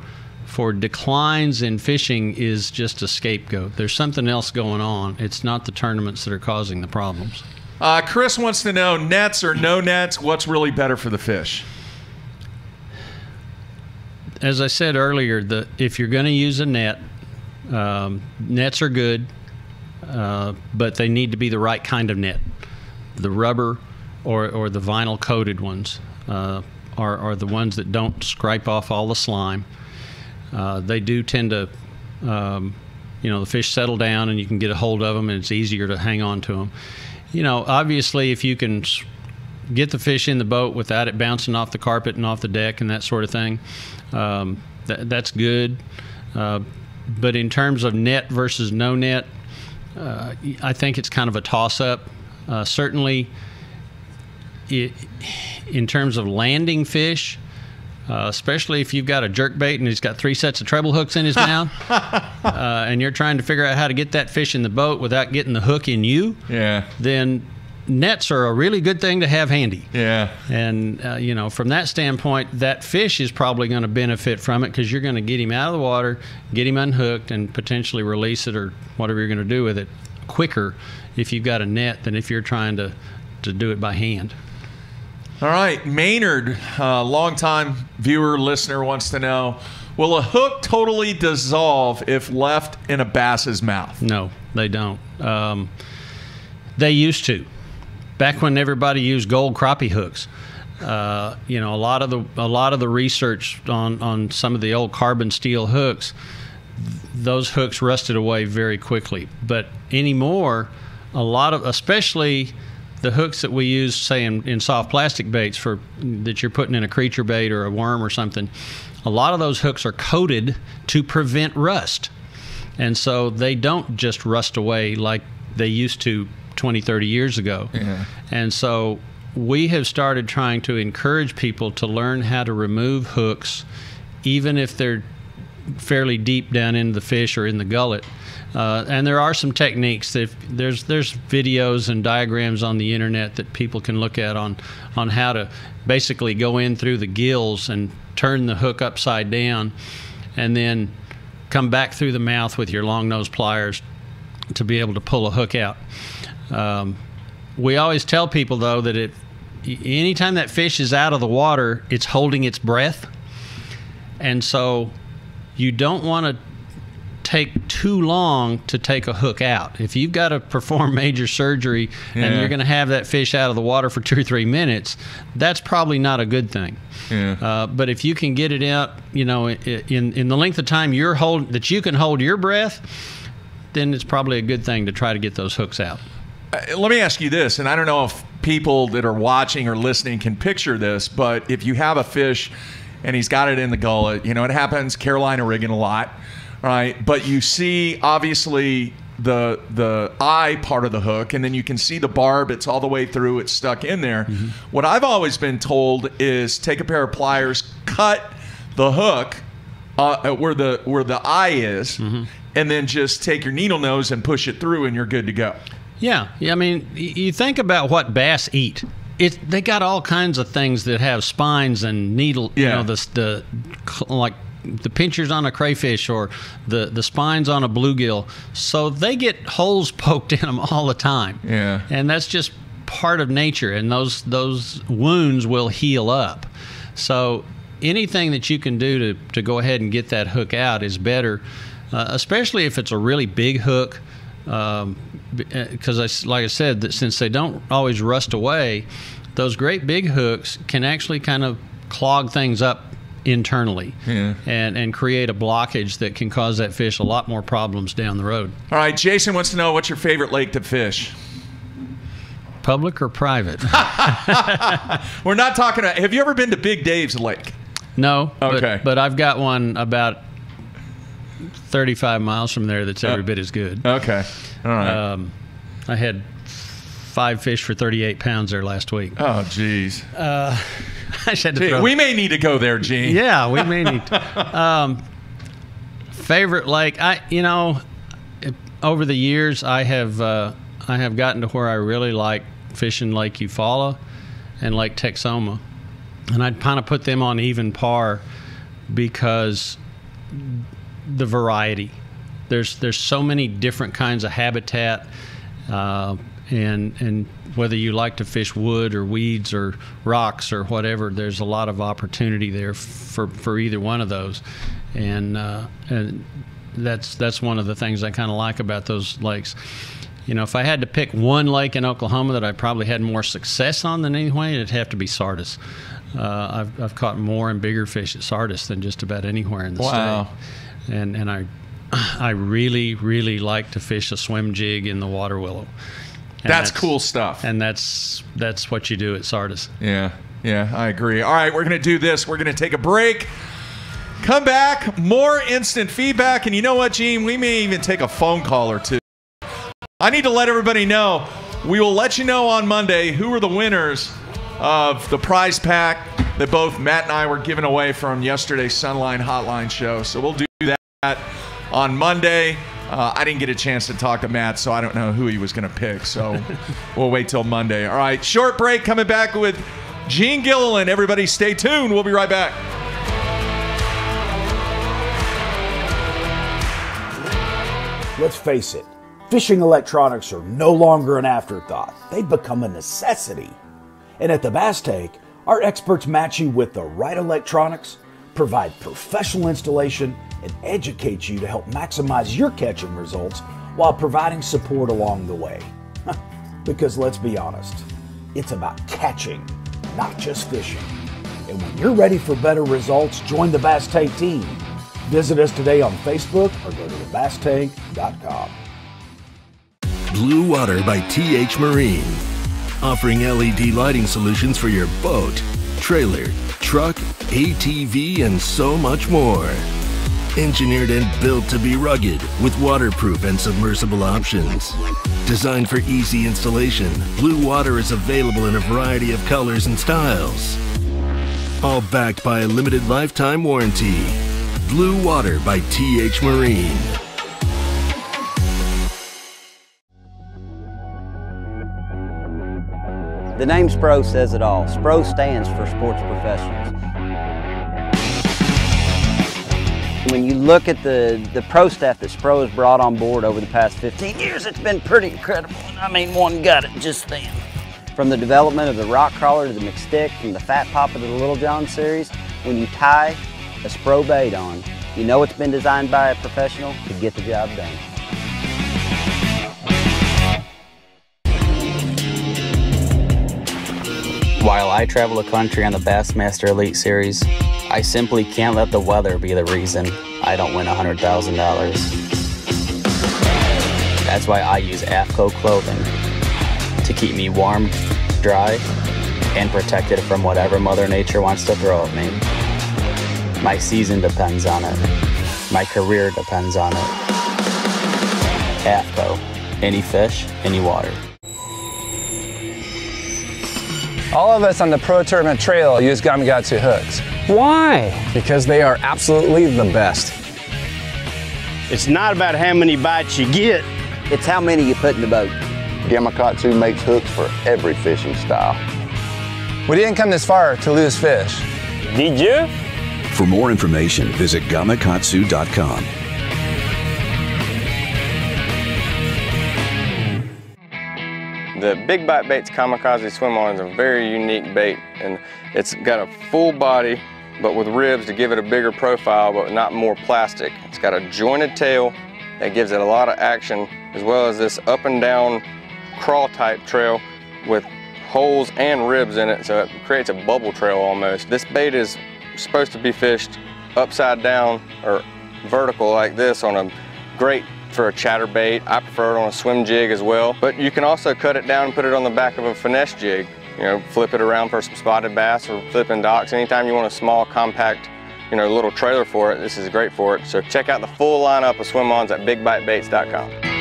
for declines in fishing is just a scapegoat. There's something else going on. It's not the tournaments that are causing the problems. Uh, Chris wants to know nets or no nets, what's really better for the fish? As I said earlier, the if you're going to use a net, um, nets are good, uh, but they need to be the right kind of net. The rubber or, or the vinyl coated ones uh, are, are the ones that don't scrape off all the slime. Uh, they do tend to, um, you know, the fish settle down and you can get a hold of them and it's easier to hang on to them. You know, obviously, if you can get the fish in the boat without it bouncing off the carpet and off the deck and that sort of thing, um, th- that's good. Uh, but in terms of net versus no net, uh, I think it's kind of a toss up. Uh, certainly, i in terms of landing fish, uh, especially if you've got a jerk bait and he's got three sets of treble hooks in his mouth, uh, and you're trying to figure out how to get that fish in the boat without getting the hook in you, Yeah. then nets are a really good thing to have handy. Yeah. And, uh, you know, from that standpoint, that fish is probably going to benefit from it because you're going to get him out of the water, get him unhooked, and potentially release it or whatever you're going to do with it quicker if you've got a net than if you're trying to, to do it by hand. All right, Maynard, uh, longtime viewer, listener, wants to know: Will a hook totally dissolve if left in a bass's mouth? No, they don't. Um, they used to. Back when everybody used gold crappie hooks, uh, you know, a lot of the a lot of the research on on some of the old carbon steel hooks, those hooks rusted away very quickly. But anymore, a lot of especially the hooks that we use, say in, in soft plastic baits for that you're putting in a creature bait or a worm or something, a lot of those hooks are coated to prevent rust. And so they don't just rust away like they used to 20, 30 years ago. Yeah. And so we have started trying to encourage people to learn how to remove hooks, even if they're fairly deep down into the fish or in the gullet. Uh, and there are some techniques that there's there's videos and diagrams on the internet that people can look at on on how to basically go in through the gills and turn the hook upside down, and then come back through the mouth with your long nose pliers to be able to pull a hook out. Um, we always tell people though that it anytime that fish is out of the water, it's holding its breath, and so you don't want to take too long to take a hook out. If you've got to perform major surgery and you're going to have that fish out of the water for two or three minutes, that's probably not a good thing. Yeah. Uh, but if you can get it out, you know, in in the length of time you're hold that you can hold your breath, then it's probably a good thing to try to get those hooks out. Uh, Let me ask you this, and I don't know if people that are watching or listening can picture this, but if you have a fish and he's got it in the gullet, you know, it happens Carolina rigging a lot, right? But you see obviously the the eye part of the hook, and then you can see the barb. It's all the way through. It's stuck in there. Mm-hmm. What I've always been told is take a pair of pliers, cut the hook uh, uh where the where the eye is, mm-hmm. and then just take your needle nose and push it through, and you're good to go. Yeah, yeah. I mean, y- you think about what bass eat. It they got all kinds of things that have spines and needle. You know, the the like the pinchers on a crayfish or the the spines on a bluegill. So they get holes poked in them all the time. Yeah. and that's just part of nature. And those those wounds will heal up. So anything that you can do to to go ahead and get that hook out is better, uh, especially if it's a really big hook because uh, I s like I said, that since they don't always rust away, those great big hooks can actually kind of clog things up internally Yeah. and, and create a blockage that can cause that fish a lot more problems down the road. All right, Jason wants to know what's your favorite lake to fish. Public or private? We're not talking. About, have you ever been to Big Dave's Lake? no. but- Okay. But, I've got one about 35 miles from there that's every bit as good. Okay. All right. Um, I had five fish for 38 pounds there last week. oh, jeez. I just had to Gee, we may need to go there, Gene. Yeah, we may need. To. Um, favorite lake, I you know, it- over the years I have uh, I have gotten to where I really like fishing Lake Eufaula and Lake Texoma, and I'd kind of put them on even par because the variety. There's there's so many different kinds of habitat, uh, and and whether you like to fish wood or weeds or rocks or whatever, there's a lot of opportunity there for for either one of those, and uh, and that's that's one of the things I kind of like about those lakes. You know, if I had to pick one lake in Oklahoma that I probably had more success on than anyway, it'd have to be Sardis. Uh, I've, I've caught more and bigger fish at Sardis than just about anywhere in the Wow. state. And and I I really really like to fish a swim jig in the water willow. And That's cool stuff. And that's that's what you do at Sardis. Yeah, yeah, I agree. All right, we're going to do this. We're going to take a break. Come back, more instant feedback. And you know what, Gene? We may even take a phone call or two. I need to let everybody know. We will let you know on Monday who are the winners of the prize pack that both Matt and I were giving away from yesterday's Sunline Hotline show. So we'll do that on Monday. Uh, I didn't get a chance to talk to Matt, so I don't know who he was going to pick. So we'll wait till Monday. All right, short break coming back with Gene Gilliland. Everybody stay tuned. We'll be right back. Let's face it, fishing electronics are no longer an afterthought. They've become a necessity. And at the Bass Tank, our experts match you with the right electronics, provide professional installation, and educate you to help maximize your catching results while providing support along the way. because let's be honest, it's about catching, not just fishing. And when you're ready for better results, join the Bass Tank team. Visit us today on Facebook or go to thebasstank.com. Blue Water by TH Marine. Offering LED lighting solutions for your boat, trailer, truck, ATV, and so much more. Engineered and built to be rugged with waterproof and submersible options. Designed for easy installation, Blue Water is available in a variety of colors and styles. All backed by a limited lifetime warranty. Blue Water by TH Marine. The name SPRO says it all. SPRO stands for Sports Professionals. When you look at the, the pro staff that SPRO has brought on board over the past 15 years, it's been pretty incredible. I mean, one got it just then. From the development of the rock crawler to the McStick, from the Fat Papa to the Little John series, when you tie a SPRO bait on, you know it's been designed by a professional to get the job done. While I travel the country on the Bassmaster Elite Series, I simply can't let the weather be the reason I don't win $100,000. That's why I use AFTCO clothing to keep me warm, dry, and protected from whatever Mother Nature wants to throw at me. My season depends on it. My career depends on it. AFTCO. Any fish, any water. All of us on the Pro Tournament Trail use Gamakatsu hooks. Why? Because they are absolutely the best. It's not about how many bites you get. It's how many you put in the boat. Gamakatsu makes hooks for every fishing style. We didn't come this far to lose fish. Did you? For more information, visit gamakatsu.com. The Big Bite Baits Kamikaze Swim On is a very unique bait and it's got a full body but with ribs to give it a bigger profile but not more plastic. It's got a jointed tail that gives it a lot of action as well as this up and down crawl type trail with holes and ribs in it so it creates a bubble trail almost. This bait is supposed to be fished upside down or vertical like this on a great for a chatterbait. I prefer it on a swim jig as well, but you can also cut it down and put it on the back of a finesse jig. You know, flip it around for some spotted bass or flipping docks. Anytime you want a small, compact, you know, little trailer for it, this is great for it. So check out the full lineup of swim-ons at bigbitebaits.com.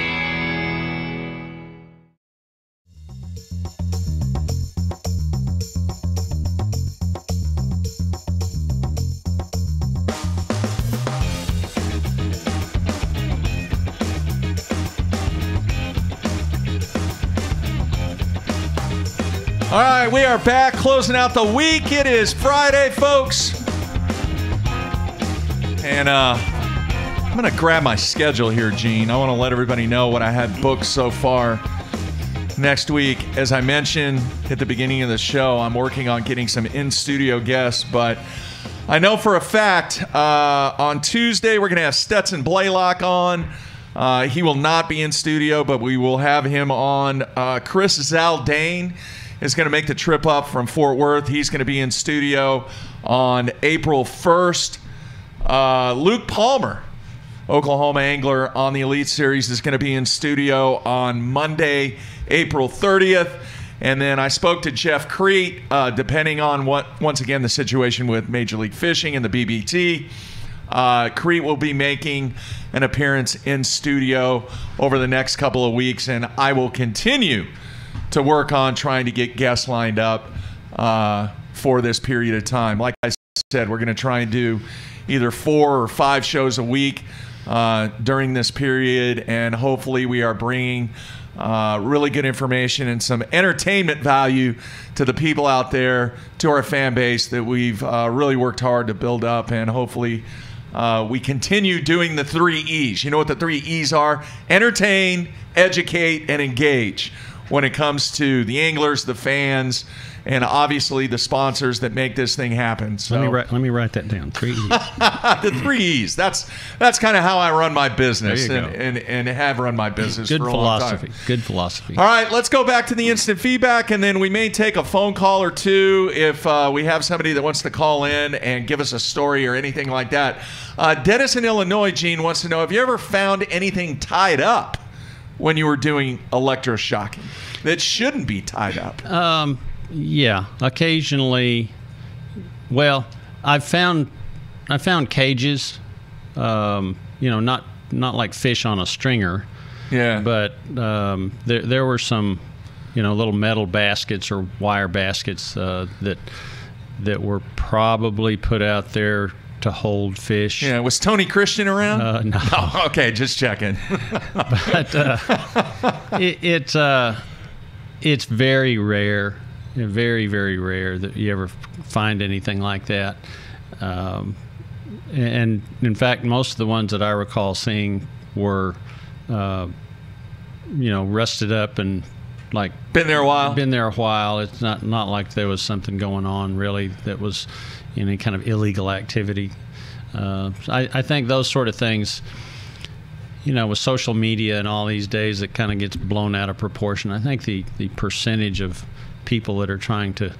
right, we are back closing out the week. It is Friday, folks. And uh, I'm going to grab my schedule here, Gene. I want to let everybody know what I had booked so far next week. As I mentioned at the beginning of the show, I'm working on getting some in studio guests, but I know for a fact uh, on Tuesday we're going to have Stetson Blaylock on. Uh, he will not be in studio, but we will have him on. Uh, Chris Zaldain is going to make the trip up from Fort Worth. He's going to be in studio on April 1st. Uh, Luke Palmer, Oklahoma angler on the Elite Series, is going to be in studio on Monday, April 30th. And then I spoke to Jeff Kriet, uh, depending on what, once again, the situation with Major League Fishing and the BPT. Uh, Crete will be making an appearance in studio over the next couple of weeks, and I will continue to work on trying to get guests lined up uh, for this period of time. Like I said, we're going to try and do either four or five shows a week uh, during this period, and hopefully we are bringing uh, really good information and some entertainment value to the people out there, to our fan base that we've uh, really worked hard to build up, and hopefully uh, we continue doing the three E's. You know what the three E's are? Entertain, educate, and engage when it comes to the anglers, the fans, and obviously the sponsors that make this thing happen. So Let me write. Let me write that down. Three. E's. the three E's. That's that's kind of how I run my business and, and, and have run my business Good for a long time. philosophy. Good philosophy. All right, let's go back to the instant feedback, and then we may take a phone call or two if uh, we have somebody that wants to call in and give us a story or anything like that. Uh, Dennis in Illinois, Gene wants to know: Have you ever found anything tied up when you were doing electroshocking that shouldn't be tied up? Um, yeah, occasionally. Well, I've found I found cages. Um, you know, not not like fish on a stringer. Yeah. But um, there there were some, you know, little metal baskets or wire baskets uh, that that were probably put out there to hold fish. Yeah, was Tony Christian around? Uh, no. Oh, okay, just checking. but uh, it, it uh, it's very rare, very very rare that you ever find anything like that. Um, and in fact, most of the ones that I recall seeing were, uh, you know, rusted up and like been there a while. Been there a while. It's not not like there was something going on really that was any kind of illegal activity. Uh, I, I think those sort of things you know, with social media and all these days, it kind of gets blown out of proportion. I think the, the percentage of people that are trying to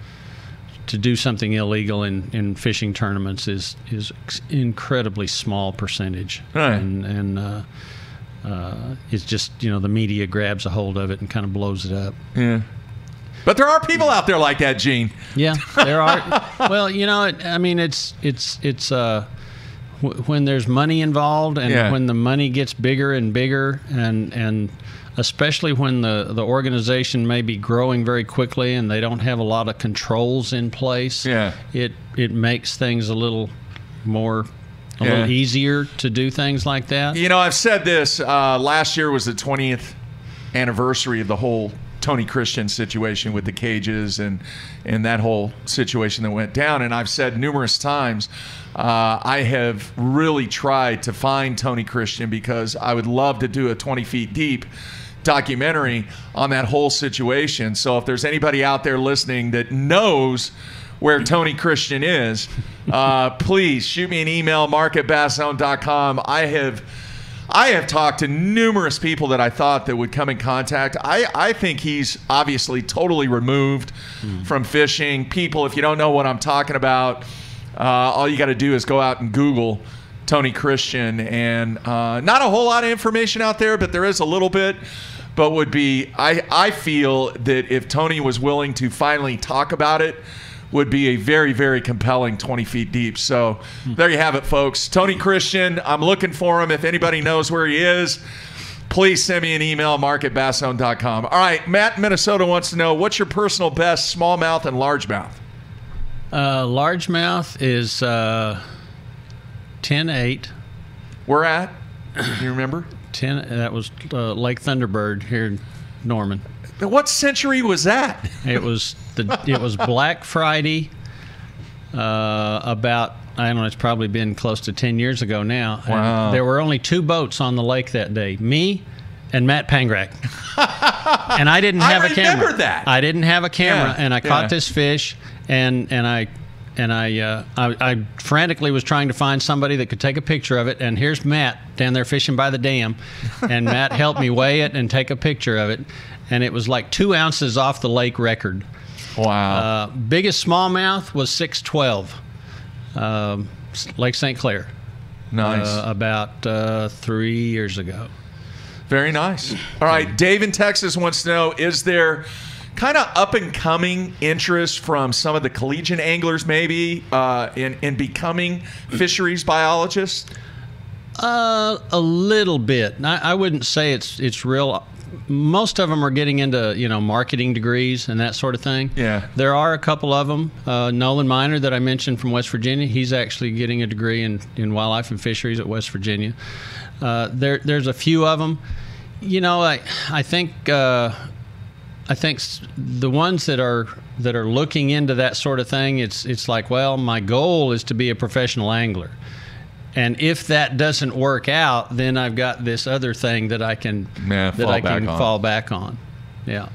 to do something illegal in, in fishing tournaments is is incredibly small percentage, Right. and and uh, uh, it's just you know the media grabs a hold of it and kind of blows it up. Yeah. But there are people out there like that, Gene. Yeah, there are. well, you know, it, I mean, it's it's it's uh, w- when there's money involved, and Yeah. when the money gets bigger and bigger, and and especially when the the organization may be growing very quickly and they don't have a lot of controls in place. Yeah. it it makes things a little more. A Yeah. little easier to do things like that. You know, I've said this. Uh, last year was the 20th anniversary of the whole Tony Christian situation with the cages and and that whole situation that went down. And I've said numerous times, uh, I have really tried to find Tony Christian because I would love to do a 20 feet deep documentary on that whole situation. So if there's anybody out there listening that knows where Tony Christian is, uh, please shoot me an email, mark at bassound.com. I have I have talked to numerous people that I thought that would come in contact. I, I think he's obviously totally removed from fishing. People, if you don't know what I'm talking about, uh, all you got to do is go out and Google Tony Christian, and uh, not a whole lot of information out there, but there is a little bit. But would be I I feel that if Tony was willing to finally talk about it, would be a very very compelling 20 feet deep. So there you have it, folks. Tony Christian. I'm looking for him. If anybody knows where he is. Please send me an email, mark at bassone.com. All right, Matt Minnesota wants to know what's your personal best smallmouth and largemouth? Uh, largemouth is uh, 10-8. Where at? You remember? 10 that was uh, Lake Thunderbird here in Norman. What century was that? It was the it was Black Friday uh, about I don't know it's probably been close to 10 years ago now. And Wow. there were only two boats on the lake that day. Me and Matt Pangrak. and I didn't have a camera. remember that. I didn't have a camera Yeah, and I caught yeah. this fish and and I and I, uh, I I frantically was trying to find somebody that could take a picture of it. And here's Matt down there fishing by the dam, and Matt helped me weigh it and take a picture of it, and it was like two ounces off the lake record. Wow. Uh, biggest smallmouth was six twelve, um, Lake St. Clair. Nice. Uh, about uh, three years ago. Very nice. All right, Dave in Texas wants to know: Is there kind of up and coming interest from some of the collegiate anglers, maybe, uh, in in becoming fisheries biologists? Uh, a little bit. I, I wouldn't say it's it's real. Most of them are getting into you know marketing degrees and that sort of thing. Yeah. There are a couple of them. Uh, Nolan Miner that I mentioned from West Virginia. He's actually getting a degree in, in wildlife and fisheries at West Virginia. Uh, there, there's a few of them. You know, I, I think, uh, I think the ones that are that are looking into that sort of thing, it's it's like, well, my goal is to be a professional angler, and if that doesn't work out, then I've got this other thing that I can Yeah, that fall I can back on. fall back on. Yeah. All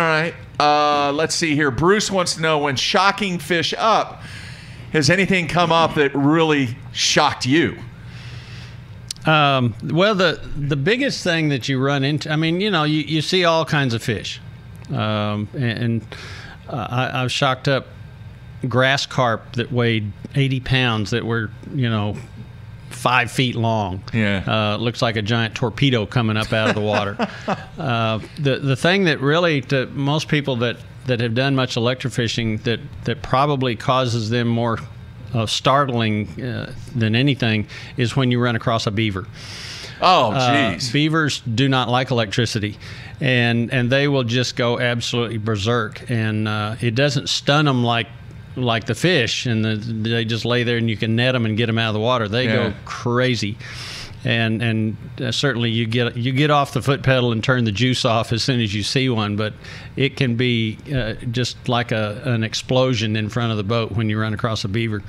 right. Uh, let's see here. Bruce wants to know when shocking fish up, has anything come up that really shocked you? Um, well, the the biggest thing that you run into, I mean, you know, you, you see all kinds of fish, um, and, and uh, I, I've shocked up grass carp that weighed 80 pounds that were, you know, five feet long. Yeah. Uh, looks like a giant torpedo coming up out of the water. uh, the the thing that really to most people that that have done much electrofishing that that probably causes them more uh, startling uh, than anything is when you run across a beaver. Oh, Uh, jeez. beavers do not like electricity, and and they will just go absolutely berserk, and uh, it doesn't stun them like like the fish, and the, they just lay there and you can net them and get them out of the water. They Yeah. go crazy. And and uh, certainly you get you get off the foot pedal and turn the juice off as soon as you see one, but it can be uh, just like a an explosion in front of the boat when you run across a beaver.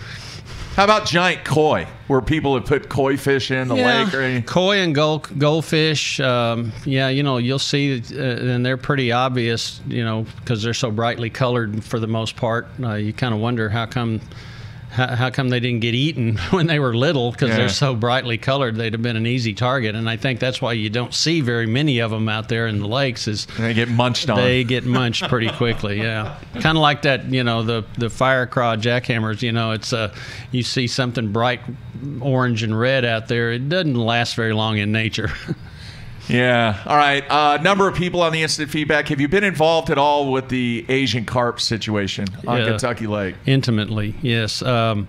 How about giant koi, where people have put koi fish in the lake or anything? Koi and gold, goldfish, um, yeah, you know, you'll see, uh, and they're pretty obvious, you know, because they're so brightly colored for the most part. Uh, you kind of wonder how come. How, how come they didn't get eaten when they were little? Because Yeah. they're so brightly colored, they'd have been an easy target. And I think that's why you don't see very many of them out there in the lakes. Is they get munched on? They get munched pretty quickly. Yeah, kind of like that. You know, the the fire craw jackhammers. You know, it's uh, you see something bright orange and red out there. It doesn't last very long in nature. Yeah. All right. Uh, number of people on the instant feedback. Have you been involved at all with the Asian carp situation on Yeah. Kentucky Lake? Intimately, yes. Um,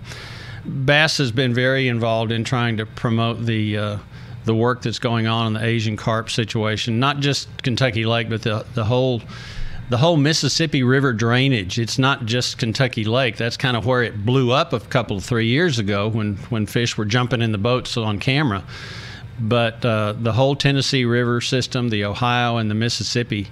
Bass has been very involved in trying to promote the uh, the work that's going on in the Asian carp situation, not just Kentucky Lake, but the the whole the whole Mississippi River drainage. It's not just Kentucky Lake. That's kind of where it blew up a couple of three years ago when when fish were jumping in the boats on camera. But uh, the whole Tennessee River system, the Ohio and the Mississippi,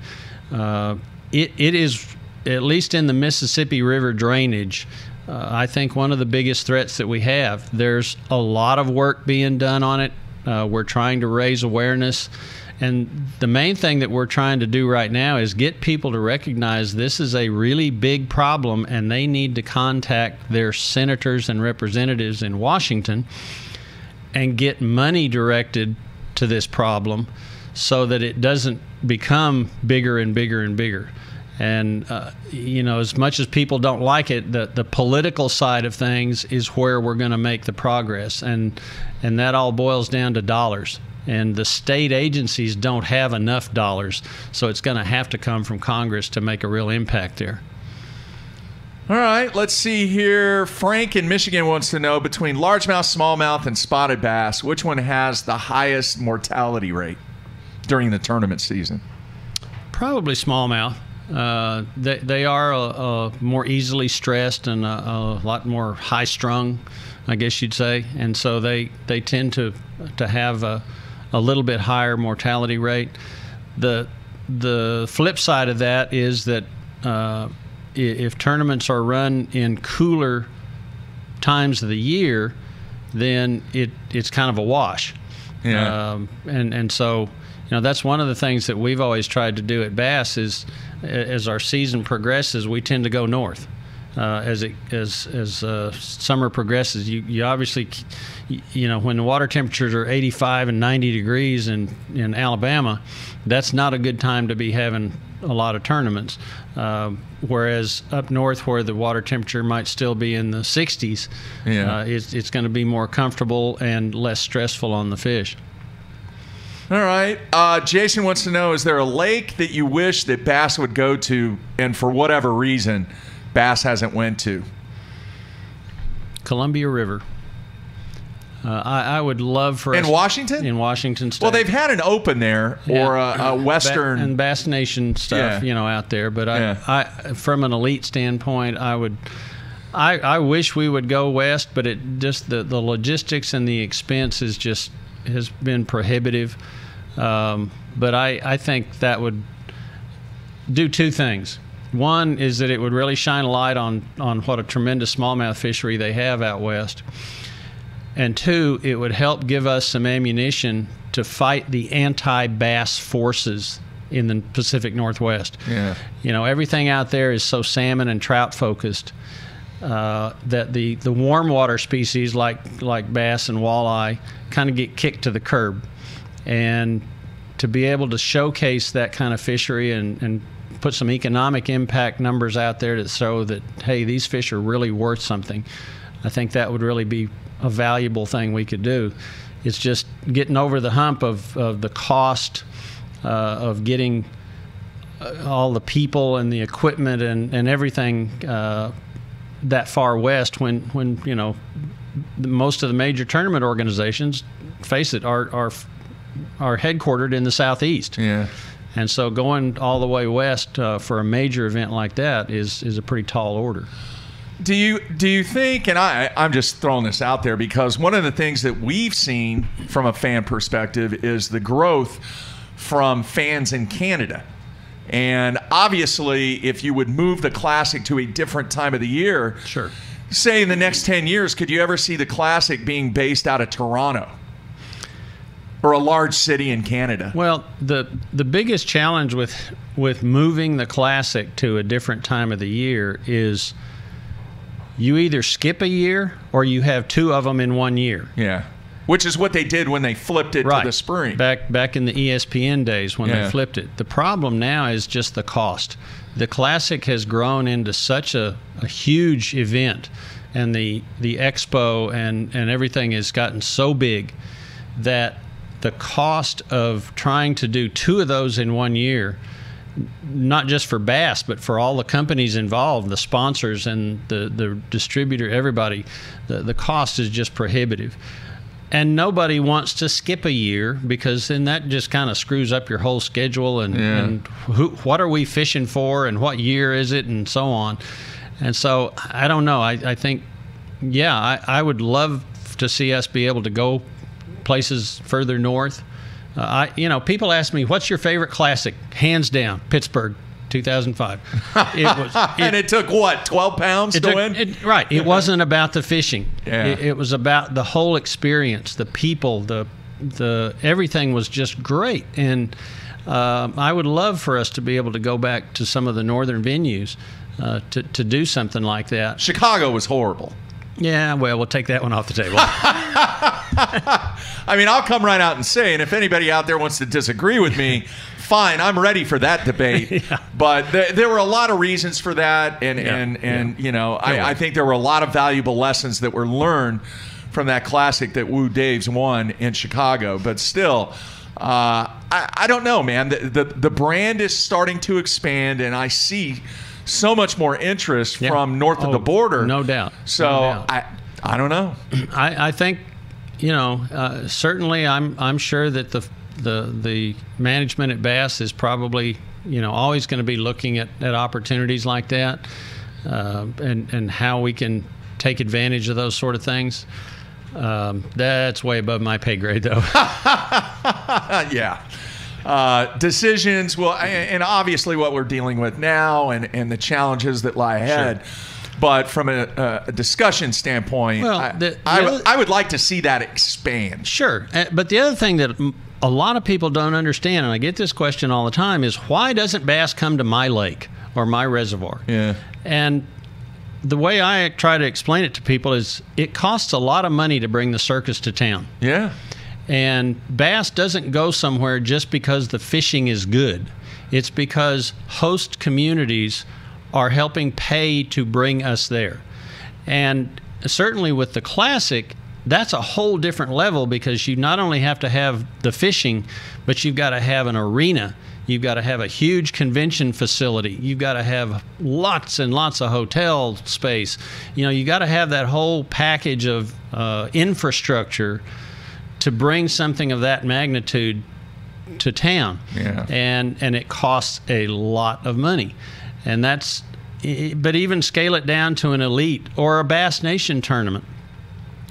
uh, it, it is at least in the Mississippi River drainage. Uh, I think one of the biggest threats that we have. There's a lot of work being done on it. Uh, we're trying to raise awareness. And the main thing that we're trying to do right now is get people to recognize this is a really big problem and they need to contact their senators and representatives in Washington and get money directed to this problem so that it doesn't become bigger and bigger and bigger. And, uh, you know, as much as people don't like it, the, the political side of things is where we're going to make the progress. And, and that all boils down to dollars. And the state agencies don't have enough dollars. So it's going to have to come from Congress to make a real impact there. All right, let's see here. Frank in Michigan wants to know between largemouth, smallmouth, and spotted bass, which one has the highest mortality rate during the tournament season? Probably smallmouth. Uh, they, they are uh, uh, more easily stressed and uh, a lot more high strung, I guess you'd say, and so they, they tend to to have a, a little bit higher mortality rate. The the flip side of that is that if tournaments are run in cooler times of the year, then it it's kind of a wash. Yeah. Um, and and so you know that's one of the things that we've always tried to do at Bass is as our season progresses, we tend to go north. Uh, as it as as uh, summer progresses, you you obviously you- know when the water temperatures are 85 and 90 degrees in in Alabama, that's not a good time to be having a lot of tournaments. Um, whereas up north, where the water temperature might still be in the 60s, Yeah. uh, it's, it's going to be more comfortable and less stressful on the fish. All right. Uh, Jason wants to know: Is there a lake that you wish that bass would go to, and for whatever reason, bass hasn't went to? Columbia River. Uh, I, I would love for In Washington? In Washington State. Well, they've had an open there or Yeah. a, a western. Ba- and Bass Nation stuff, Yeah. you know, out there. But I, Yeah. I, from an elite standpoint, I would, I, I wish we would go west, but it just the the logistics and the expense is just has been prohibitive. Um, but I, I think that would do two things. One is that it would really shine a light on, on what a tremendous smallmouth fishery they have out west. And two, it would help give us some ammunition to fight the anti bass forces in the Pacific Northwest. Yeah. You know, everything out there is so salmon and trout focused uh, that the, the warm water species like, like bass and walleye kind of get kicked to the curb. And to be able to showcase that kind of fishery and, and put some economic impact numbers out there to show that, hey, these fish are really worth something, I think that would really be a valuable thing we could do. It's just getting over the hump of, of the cost uh, of getting uh, all the people and the equipment and, and everything uh, that far west when, when you know, most of the major tournament organizations, face it, are, are, are headquartered in the southeast. Yeah. And so going all the way west uh, for a major event like that is, is a pretty tall order. Do you do you think? And I I'm just throwing this out there because one of the things that we've seen from a fan perspective is the growth from fans in Canada. And obviously, if you would move the classic to a different time of the year, sure. Say in the next ten years, could you ever see the classic being based out of Toronto or a large city in Canada? Well, the the biggest challenge with with moving the classic to a different time of the year is you either skip a year or you have two of them in one year. Yeah. Which is what they did when they flipped it Right. to the spring. Back back in the ESPN days when Yeah. they flipped it. The problem now is just the cost. The classic has grown into such a, a huge event and the the expo and, and everything has gotten so big that the cost of trying to do two of those in one year not just for bass but for all the companies involved the sponsors and the, the distributor everybody the, the cost is just prohibitive. And nobody wants to skip a year because then that just kind of screws up your whole schedule and, Yeah. and who, what are we fishing for and what year is it and so on. And so i don't know. I, I think yeah I, I would love to see us be able to go places further north uh, I, you know, people ask me, "What's your favorite classic?" Hands down, Pittsburgh, 2005. It was, and it took what, 12 pounds to took- win? it- right. It wasn't about the fishing. Yeah. It, it was about the whole experience, the people, the the everything was just great. And um, I would love for us to be able to go back to some of the northern venues uh, to to do something like that. Chicago was horrible. Yeah, well, we'll take that one off the table. I mean, I'll come right out and say, and if anybody out there wants to disagree with me, fine, I'm ready for that debate. But there, there were a lot of reasons for that, and Yeah, and and you know, I, I think there were a lot of valuable lessons that were learned from that classic that Woo Daves won in Chicago. But still. Uh, I, I don't know, man. The, the the brand is starting to expand, and I see so much more interest Yeah. from north of Oh, the border. no doubt. So No doubt. I I don't know. I, I think, you know, uh, certainly I'm I'm sure that the the the management at Bass is probably you know always going to be looking at, at opportunities like that, uh, and and how we can take advantage of those sort of things. Um, that's way above my pay grade, though. yeah. Uh, decisions, well, and and obviously what we're dealing with now and, and the challenges that lie ahead. But from a, a discussion standpoint, Well, I, the- I, the would- other- I would like to see that expand. Sure. Uh, But the other thing that a lot of people don't understand, and I get this question all the time, is why doesn't bass come to my lake or my reservoir? Yeah. And the way I try to explain it to people is it costs a lot of money to bring the circus to town. Yeah. And bass doesn't go somewhere just because the fishing is good. It's because host communities are helping pay to bring us there. And certainly with the classic, that's a whole different level because you not only have to have the fishing, but you've got to have an arena. You've got to have a huge convention facility. You've got to have lots and lots of hotel space. You know, you've got to have that whole package of uh, infrastructure to bring something of that magnitude to town. Yeah. And and it costs a lot of money. And that's but even scale it down to an elite or a Bass Nation tournament.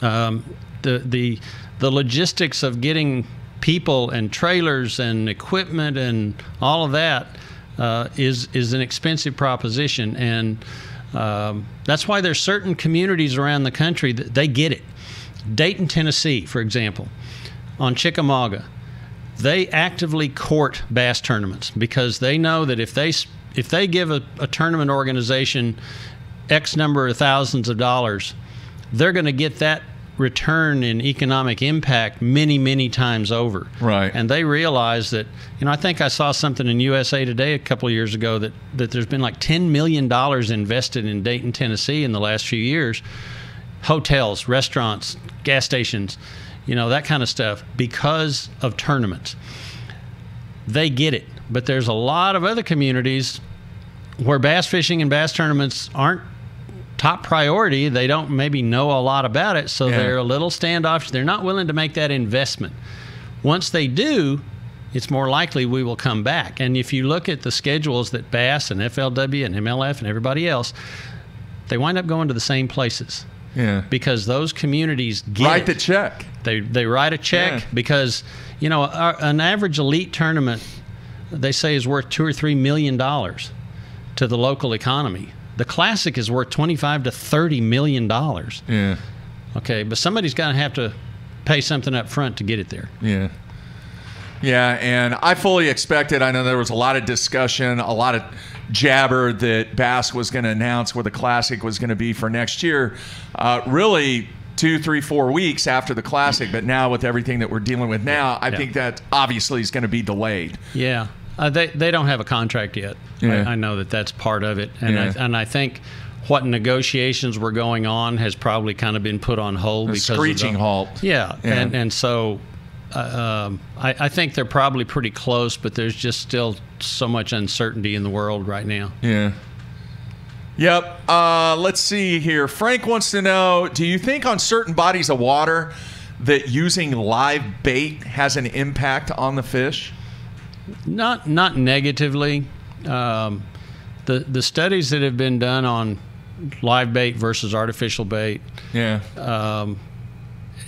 Um, the the the logistics of getting people and trailers and equipment and all of that uh, is is an expensive proposition, and um, that's why there's certain communities around the country that they get it. Dayton, Tennessee, for example, on Chickamauga, they actively court bass tournaments because they know that if they if they give a, a tournament organization X number of thousands of dollars, they're going to get that return in economic impact many, many times over. Right. And they realize that, you know, I think I saw something in USA Today a couple of years ago that, that there's been like $10 million invested in Dayton, Tennessee in the last few years. Hotels, restaurants, gas stations, you know, that kind of stuff because of tournaments. They get it. But there's a lot of other communities where bass fishing and bass tournaments aren't top priority. They don't maybe know a lot about it, so Yeah. they're a little standoffish. They're not willing to make that investment. Once they do, it's more likely we will come back. And if you look at the schedules that Bass and FLW and MLF and everybody else, they wind up going to the same places. Yeah. Because those communities get Write the check. They they write a check Yeah. because you know our, an average elite tournament they say is worth two or three million dollars to the local economy. The classic is worth twenty five to thirty million dollars. Yeah. Okay, but somebody's going to have to pay something up front to get it there. Yeah. Yeah, and I fully expected. I know there was a lot of discussion, a lot of jabber that Bass was going to announce where the Classic was going to be for next year. Uh, really, two, three, four weeks after the Classic, but now with everything that we're dealing with now, I Yeah. think that obviously is going to be delayed. Yeah, uh, they they don't have a contract yet. Yeah. I, I know that that's part of it, and Yeah. I, and I think what negotiations were going on has probably kind of been put on hold A because of screeching the- halt. Yeah, Yeah. and and so. Um, I, I think they're probably pretty close, but there's just still so much uncertainty in the world right now. Yeah. Yep. Uh, let's see here. Frank wants to know Do you think on certain bodies of water that using live bait has an impact on the fish? Not not negatively. Um, the the studies that have been done on live bait versus artificial bait. Yeah. Um,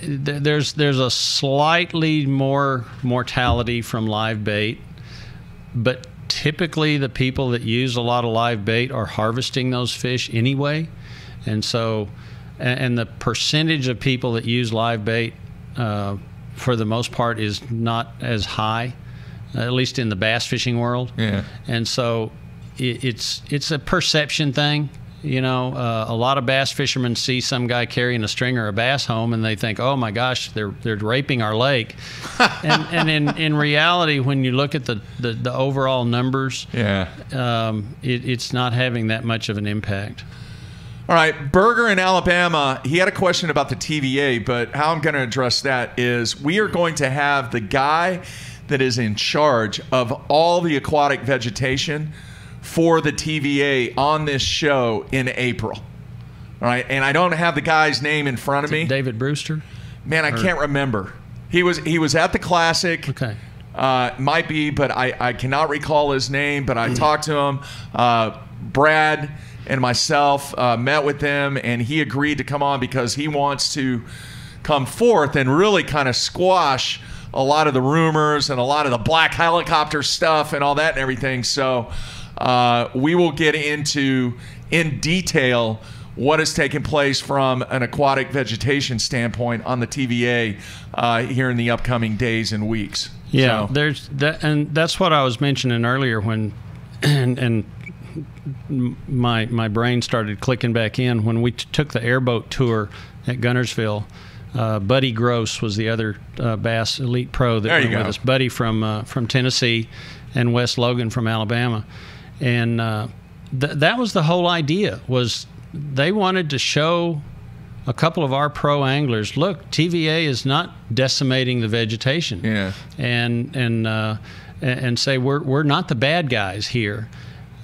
there's there's a slightly more mortality from live bait, but typically the people that use a lot of live bait are harvesting those fish anyway, and so and, the percentage of people that use live bait uh, for the most part is not as high, at least in the bass fishing world. Yeah. And so it, it's it's a perception thing. You know, uh, a lot of bass fishermen see some guy carrying a string or a bass home, and they think, "Oh my gosh, they're they're raping our lake." and and in, in reality, when you look at the the, the overall numbers, Yeah. um, it, it's not having that much of an impact. All right, Berger in Alabama, he had a question about the TVA, but how I'm going to address that is we are going to have the guy that is in charge of all the aquatic vegetation for the TVA on this show in April. All right, and I don't have the guy's name in front of me. David Brewster? Man, I Or- can't remember. He was he was at the classic. Okay. Uh, might be, but I, I cannot recall his name. But I talked to him. Uh, Brad and myself uh, met with him, and he agreed to come on because he wants to come forth and really kind of squash a lot of the rumors and a lot of the black helicopter stuff and all that and everything. So uh, we will get into in detail what has taken place from an aquatic vegetation standpoint on the TVA uh, here in the upcoming days and weeks. Yeah, So- there's that, and that's what I was mentioning earlier when, and and my my brain started clicking back in when we t- took the airboat tour at Guntersville. Uh, Buddy Gross was the other uh, Bass Elite Pro that There went with us. Buddy from uh, from Tennessee, and Wes Logan from Alabama, and uh, th- that was the whole idea. Was they wanted to show a couple of our pro anglers, look, TVA is not decimating the vegetation. Yeah. And and uh, and say we're we're not the bad guys here.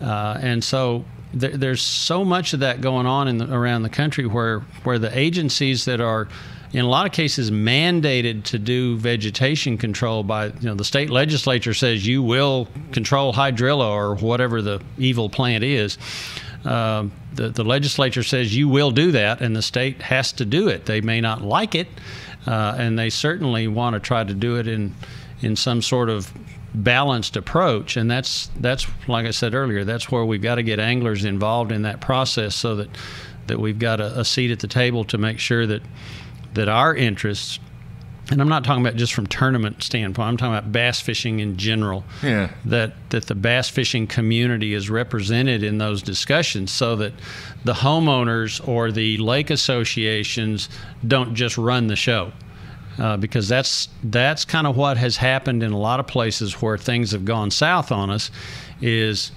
Uh, and so there, there's so much of that going on in the, around the country where where the agencies that are in a lot of cases mandated to do vegetation control by you know the state legislature says you will control hydrilla or whatever the evil plant is um, the, the legislature says you will do that, and the state has to do it. They may not like it, uh, and they certainly want to try to do it in in some sort of balanced approach and that's that's like I said earlier that's where we've got to get anglers involved in that process so that that we've got a, a seat at the table to make sure that that our interests and I'm not talking about just from tournament standpoint. I'm talking about bass fishing in general. Yeah. That that the bass fishing community is represented in those discussions, so that the homeowners or the lake associations don't just run the show. Uh, because that's that's kind of what has happened in a lot of places where things have gone south on us, is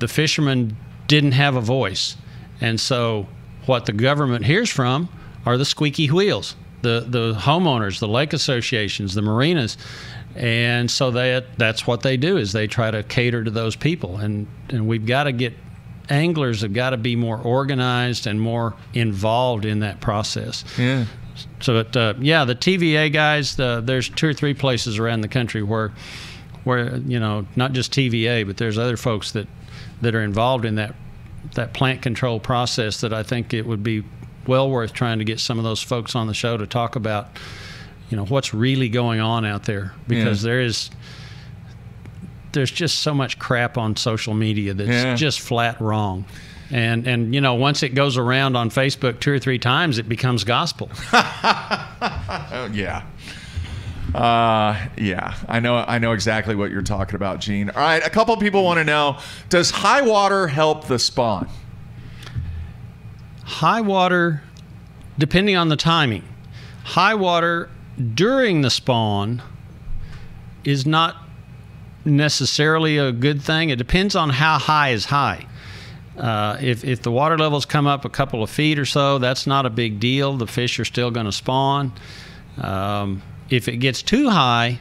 the fishermen didn't have a voice, and so what the government hears from are the squeaky wheels the the homeowners, the lake associations, the marinas, and so that that's what they do is they try to cater to those people, and and we've got to get anglers have got to be more organized and more involved in that process. Yeah. So, but, uh, yeah, the TVA guys, the, there's two or three places around the country where, where you know, not just TVA, but there's other folks that, that are involved in that, that plant control process that I think it would be well worth trying to get some of those folks on the show to talk about, you know, what's really going on out there because Yeah. there is there's just so much crap on social media that's Yeah. just flat wrong. And and you know, once it goes around on Facebook two or three times, it becomes gospel. Oh, yeah. Uh, yeah, I know. I know exactly what you're talking about, Gene. All right, a couple people want to know: Does high water help the spawn? High water, depending on the timing, high water during the spawn is not necessarily a good thing. It depends on how high is high. Uh, if, if the water levels come up a couple of feet or so, that's not a big deal. The fish are still going to spawn. Um, if it gets too high,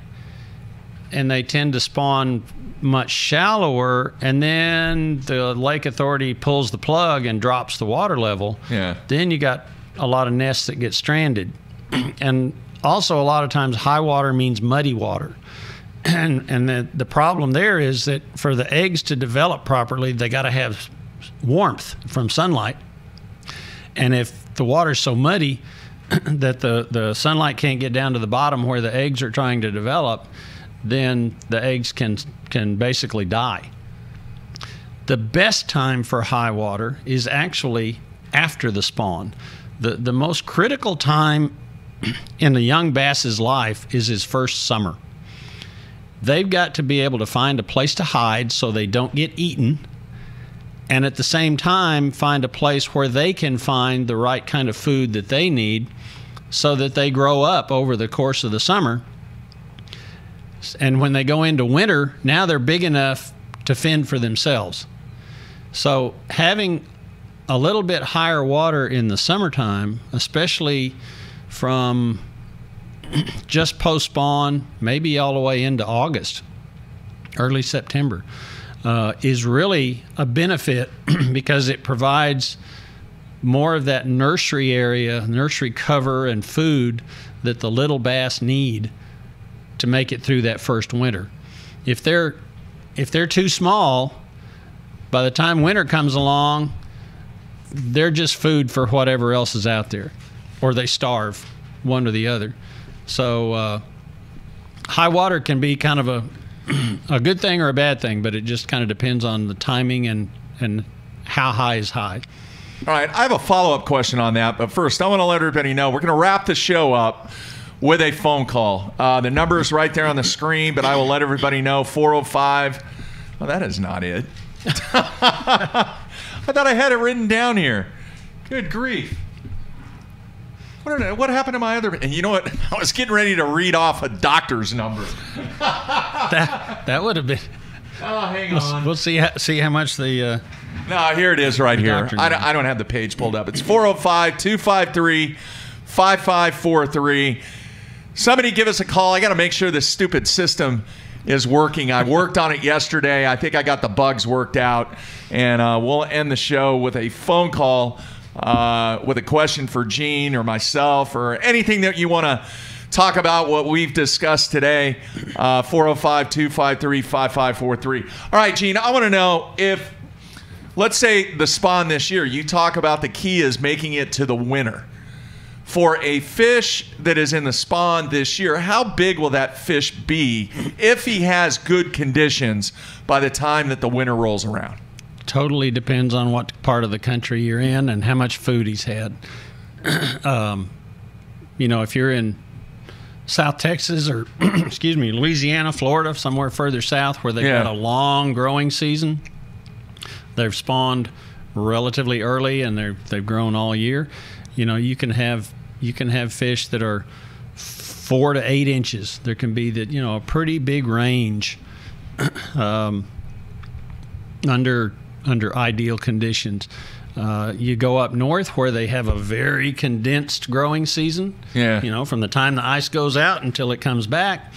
and they tend to spawn much shallower, and then the lake authority pulls the plug and drops the water level, Yeah. then you got a lot of nests that get stranded. and also, a lot of times, high water means muddy water. And, and the, the problem there is that for the eggs to develop properly, they got to have warmth from sunlight. And if the water's so muddy that the, the sunlight can't get down to the bottom where the eggs are trying to develop, then the eggs can can basically die. The best time for high water is actually after the spawn. The the most critical time in a young bass's life is his first summer. They've got to be able to find a place to hide so they don't get eaten and at the same time find a place where they can find the right kind of food that they need so that they grow up over the course of the summer. And when they go into winter, now they're big enough to fend for themselves. So having a little bit higher water in the summertime, especially from just post spawn, maybe all the way into August, early September, uh, is really a benefit because it provides more of that nursery area, nursery cover, and food that the little bass need to make it through that first winter. If they're if they're too small, by the time winter comes along, they're just food for whatever else is out there, or they starve, one or the other. So uh, high water can be kind of a a good thing or a bad thing, but it just kind of depends on the timing and and how high is high. All right, I have a follow up question on that, but first, I want to let everybody know we're going to wrap the show up with a phone call. Uh, the number is right there on the screen, but I will let everybody know 405. Well, that is not it. I thought I had it written down here. Good grief. What, I- what happened to my other? And you know what? I was getting ready to read off a doctor's number. That that would have been. Oh, hang We'll, on. we'll see how, see how much the. Uh, No, here it is right here. I don't. I don't have the page pulled up. It's 405 253 5543. Somebody give us a call. I got to make sure this stupid system is working. I worked on it yesterday. I think I got the bugs worked out. And uh, we'll end the show with a phone call uh, with a question for Gene or myself or anything that you want to talk about what we've discussed today. Uh, 405 253 5543. All right, Gene, I want to know if let's say the spawn this year, you talk about the key is making it to the winter. For a fish that is in the spawn this year, how big will that fish be if he has good conditions by the time that the winter rolls around? Totally depends on what part of the country you're in and how much food he's had. um, you know, if you're in South Texas or, excuse me, Louisiana, Florida, somewhere further south where they've Yeah. got a long growing season, they've spawned relatively early and they've grown all year. You know, you can have you can have fish that are four to eight inches. There can be that you know a pretty big range um, under under ideal conditions. Uh, you go up north where they have a very condensed growing season. Yeah. You know, from the time the ice goes out until it comes back,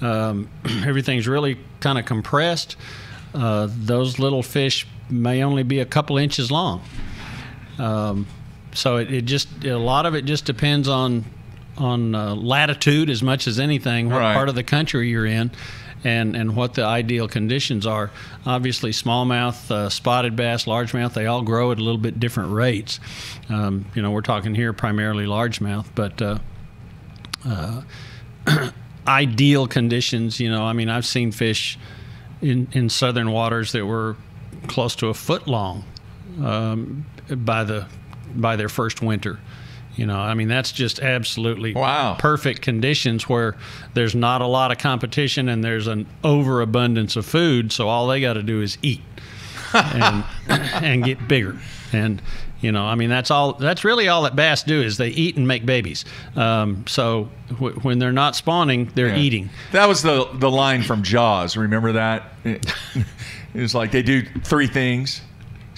um, everything's really kind of compressed. Uh, those little fish may only be a couple inches long. Um, so it, it just a lot of it just depends on on uh, latitude as much as anything, what Right. part of the country you're in, and and what the ideal conditions are. Obviously, smallmouth, uh, spotted bass, largemouth, they all grow at a little bit different rates. Um, you know, we're talking here primarily largemouth, but uh, uh, ideal conditions. You know, I mean, I've seen fish in in southern waters that were close to a foot long um, by the by their first winter. You know, I mean that's just absolutely wow. perfect conditions where there's not a lot of competition and there's an overabundance of food, so all they got to do is eat and and get bigger. And you know, I mean that's all. That's really all that bass do is they eat and make babies. Um, so w- when they're not spawning, they're Yeah. eating. That was the the line from Jaws. Remember that? It, it was like they do three things: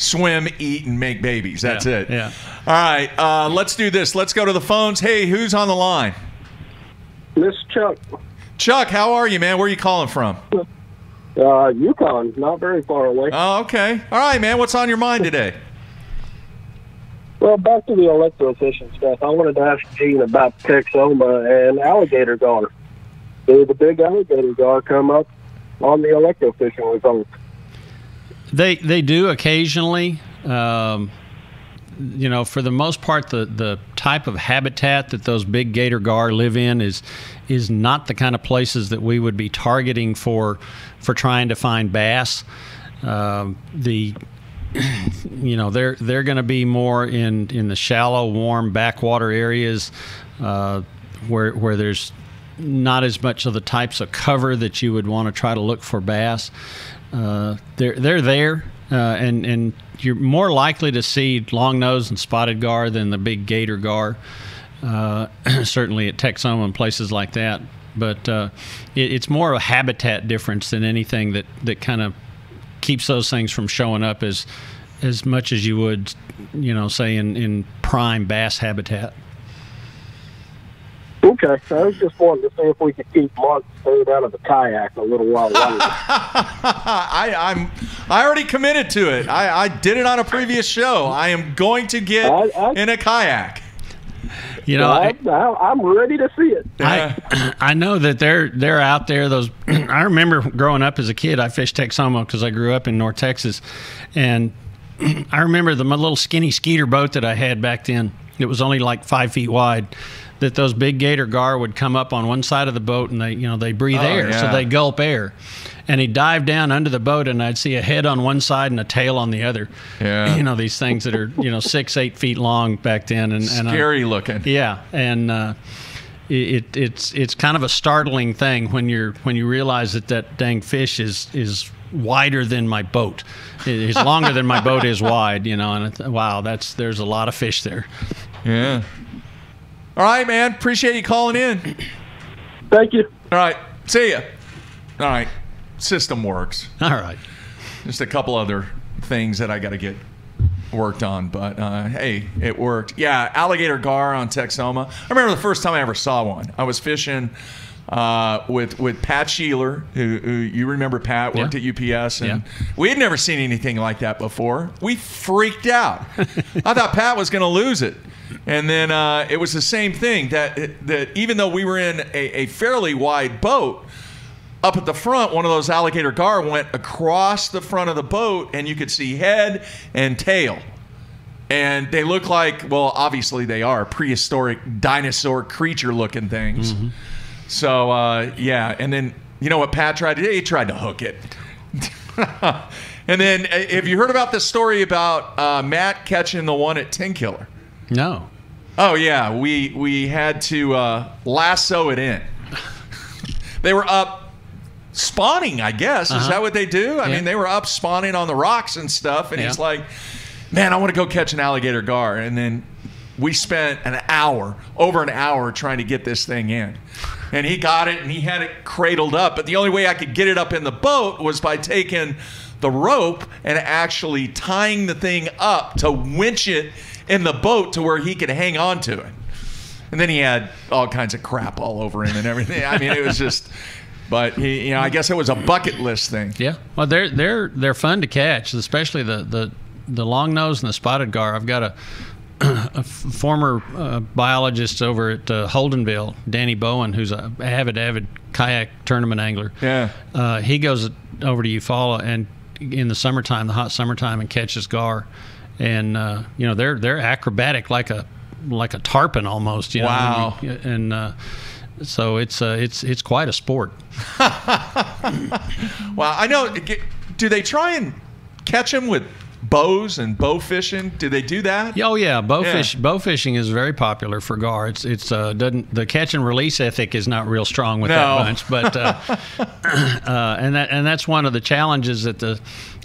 swim, eat, and make babies. That's Yeah, it. yeah. All right. Uh, let's do this. Let's go to the phones. Hey, who's on the line? This Chuck. Chuck, how are you, man? Where are you calling from? Uh, Yukon, not very far away. Oh, okay. All right, man. What's on your mind today? Well, back to the electrofishing stuff. I wanted to ask Gene about Texoma and alligator gar. Did the big alligator gar come up on the electrofishing results? They they do occasionally. Um, you know, for the most part, the, the type of habitat that those big gator gar live in is is not the kind of places that we would be targeting for for trying to find bass. Um, the you know they're they're going to be more in in the shallow, warm backwater areas uh, where where there's not as much of the types of cover that you would want to try to look for bass. Uh, they're they're there, uh, and and you're more likely to see long nose and spotted gar than the big gator gar. Uh, certainly at Texoma and places like that, but uh, it, it's more a habitat difference than anything that that kind of keeps those things from showing up as as much as you would, you know, say in, in prime bass habitat. Okay, so I was just wanting to see if we could keep Mark stayed out of the kayak a little while longer. I, I'm I already committed to it. I, I did it on a previous show. I am going to get in a kayak. You know, I- I, I'm ready to see it. I I know that they're they're out there. Those I remember growing up as a kid. I fished Texoma because I grew up in North Texas, and I remember the my little skinny skeeter boat that I had back then. It was only like five feet wide. That those big gator gar would come up on one side of the boat and they you know they breathe Oh, air, so they gulp air. And he'd dive down under the boat, and I'd see a head on one side and a tail on the other. Yeah. you know these things that are you know six eight feet long back then, and, and I- Scary looking. yeah, and uh, it, it's it's kind of a startling thing when you're when you realize that that dang fish is is wider than my boat. Is longer than my boat is wide, you know. And wow, that's there's a lot of fish there. Yeah. All right, man. Appreciate you calling in. Thank you. All right. See ya. All right. System works. All right. Just a couple other things that I got to get worked on, but uh, hey, it worked. Yeah, alligator gar on Texoma. I remember the first time I ever saw one. I was fishing uh, with with Pat Sheeler, who, who you remember Pat worked at UPS, and we had never seen anything like that before. We freaked out. I thought Pat was going to lose it. And then uh, it was the same thing that that even though we were in a, a fairly wide boat, up at the front, one of those alligator gar went across the front of the boat, and you could see head and tail. and they look like well, obviously they are prehistoric dinosaur creature looking things. So uh, yeah, and then you know what Pat tried to? He tried to hook it. and then uh, have you heard about the story about uh, Matt catching the one at Tenkiller? No. Oh yeah, we we had to uh, lasso it in. they were up spawning, I guess. Is Uh-huh. that what they do? I Yeah. mean, they were up spawning on the rocks and stuff. And he's like, "Man, I want to go catch an alligator gar." And then we spent an hour, over an hour, trying to get this thing in. And he got it, and he had it cradled up. But the only way I could get it up in the boat was by taking the rope and actually tying the thing up to winch it in the boat to where he could hang on to it. And then he had all kinds of crap all over him and everything. I mean, it was just. But he, you know, I guess it was a bucket list thing. Yeah. Well, they're they're they're fun to catch, especially the the the long nose and the spotted gar. I've got a a f- former uh, biologist over at uh, Holdenville, Danny Bowen, who's a avid avid kayak tournament angler. Yeah. Uh, he goes over to Eufaula and in the summertime, the hot summertime, and catches gar, and uh, you know they're they're acrobatic like a like a tarpon almost. You know, Wow. and uh, so it's uh, it's it's quite a sport. Well, I know. Do they try and catch them with bows and bow fishing? Do they do that? Oh yeah, bow Yeah. fish bow fishing is very popular for gar. It's it's uh, doesn't the catch and release ethic is not real strong with No. that bunch, but uh, uh, and that and that's one of the challenges that the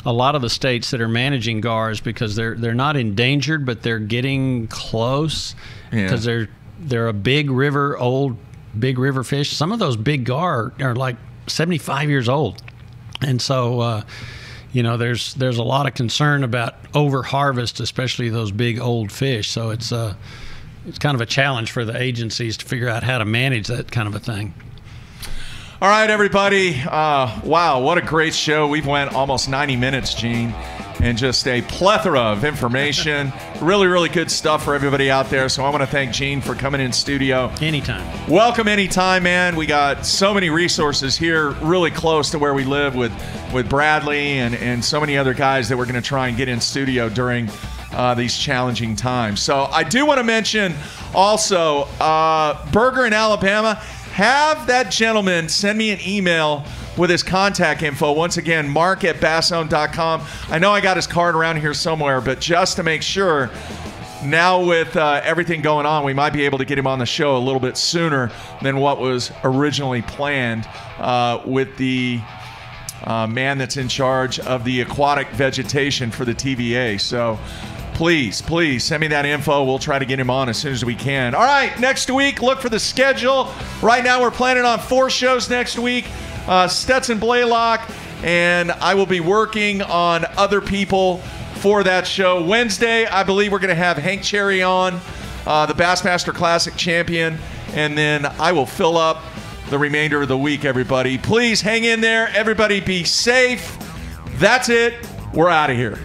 a lot of the states that are managing gars because they're they're not endangered, but they're getting close Yeah. because they're they're a big river old big river fish. Some of those big gar are like seventy five years old, and so. Uh, you know, there's there's a lot of concern about over harvest, especially those big old fish. So it's uh, it's kind of a challenge for the agencies to figure out how to manage that kind of a thing. All right, everybody. Uh, wow, what a great show. We've went almost 90 minutes, Gene, and just a plethora of information. really, really good stuff for everybody out there. So I want to thank Gene for coming in studio. Anytime. Welcome anytime, man. We got so many resources here, really close to where we live with with Bradley and and so many other guys that we're going to try and get in studio during uh, these challenging times. So I do want to mention also uh, Burger in Alabama. Have that gentleman send me an email with his contact info. Once again, mark at bassone.com. I know I got his card around here somewhere, but just to make sure, now with uh, everything going on, we might be able to get him on the show a little bit sooner than what was originally planned uh, with the uh, man that's in charge of the aquatic vegetation for the TVA. So please, please send me that info. We'll try to get him on as soon as we can. All right, next week, look for the schedule. Right now, we're planning on four shows next week. Uh, Stetson Blaylock, and I will be working on other people for that show. Wednesday, I believe we're going to have Hank Cherry on, uh, the Bassmaster Classic champion, and then I will fill up the remainder of the week, everybody. Please hang in there. Everybody be safe. That's it. We're out of here.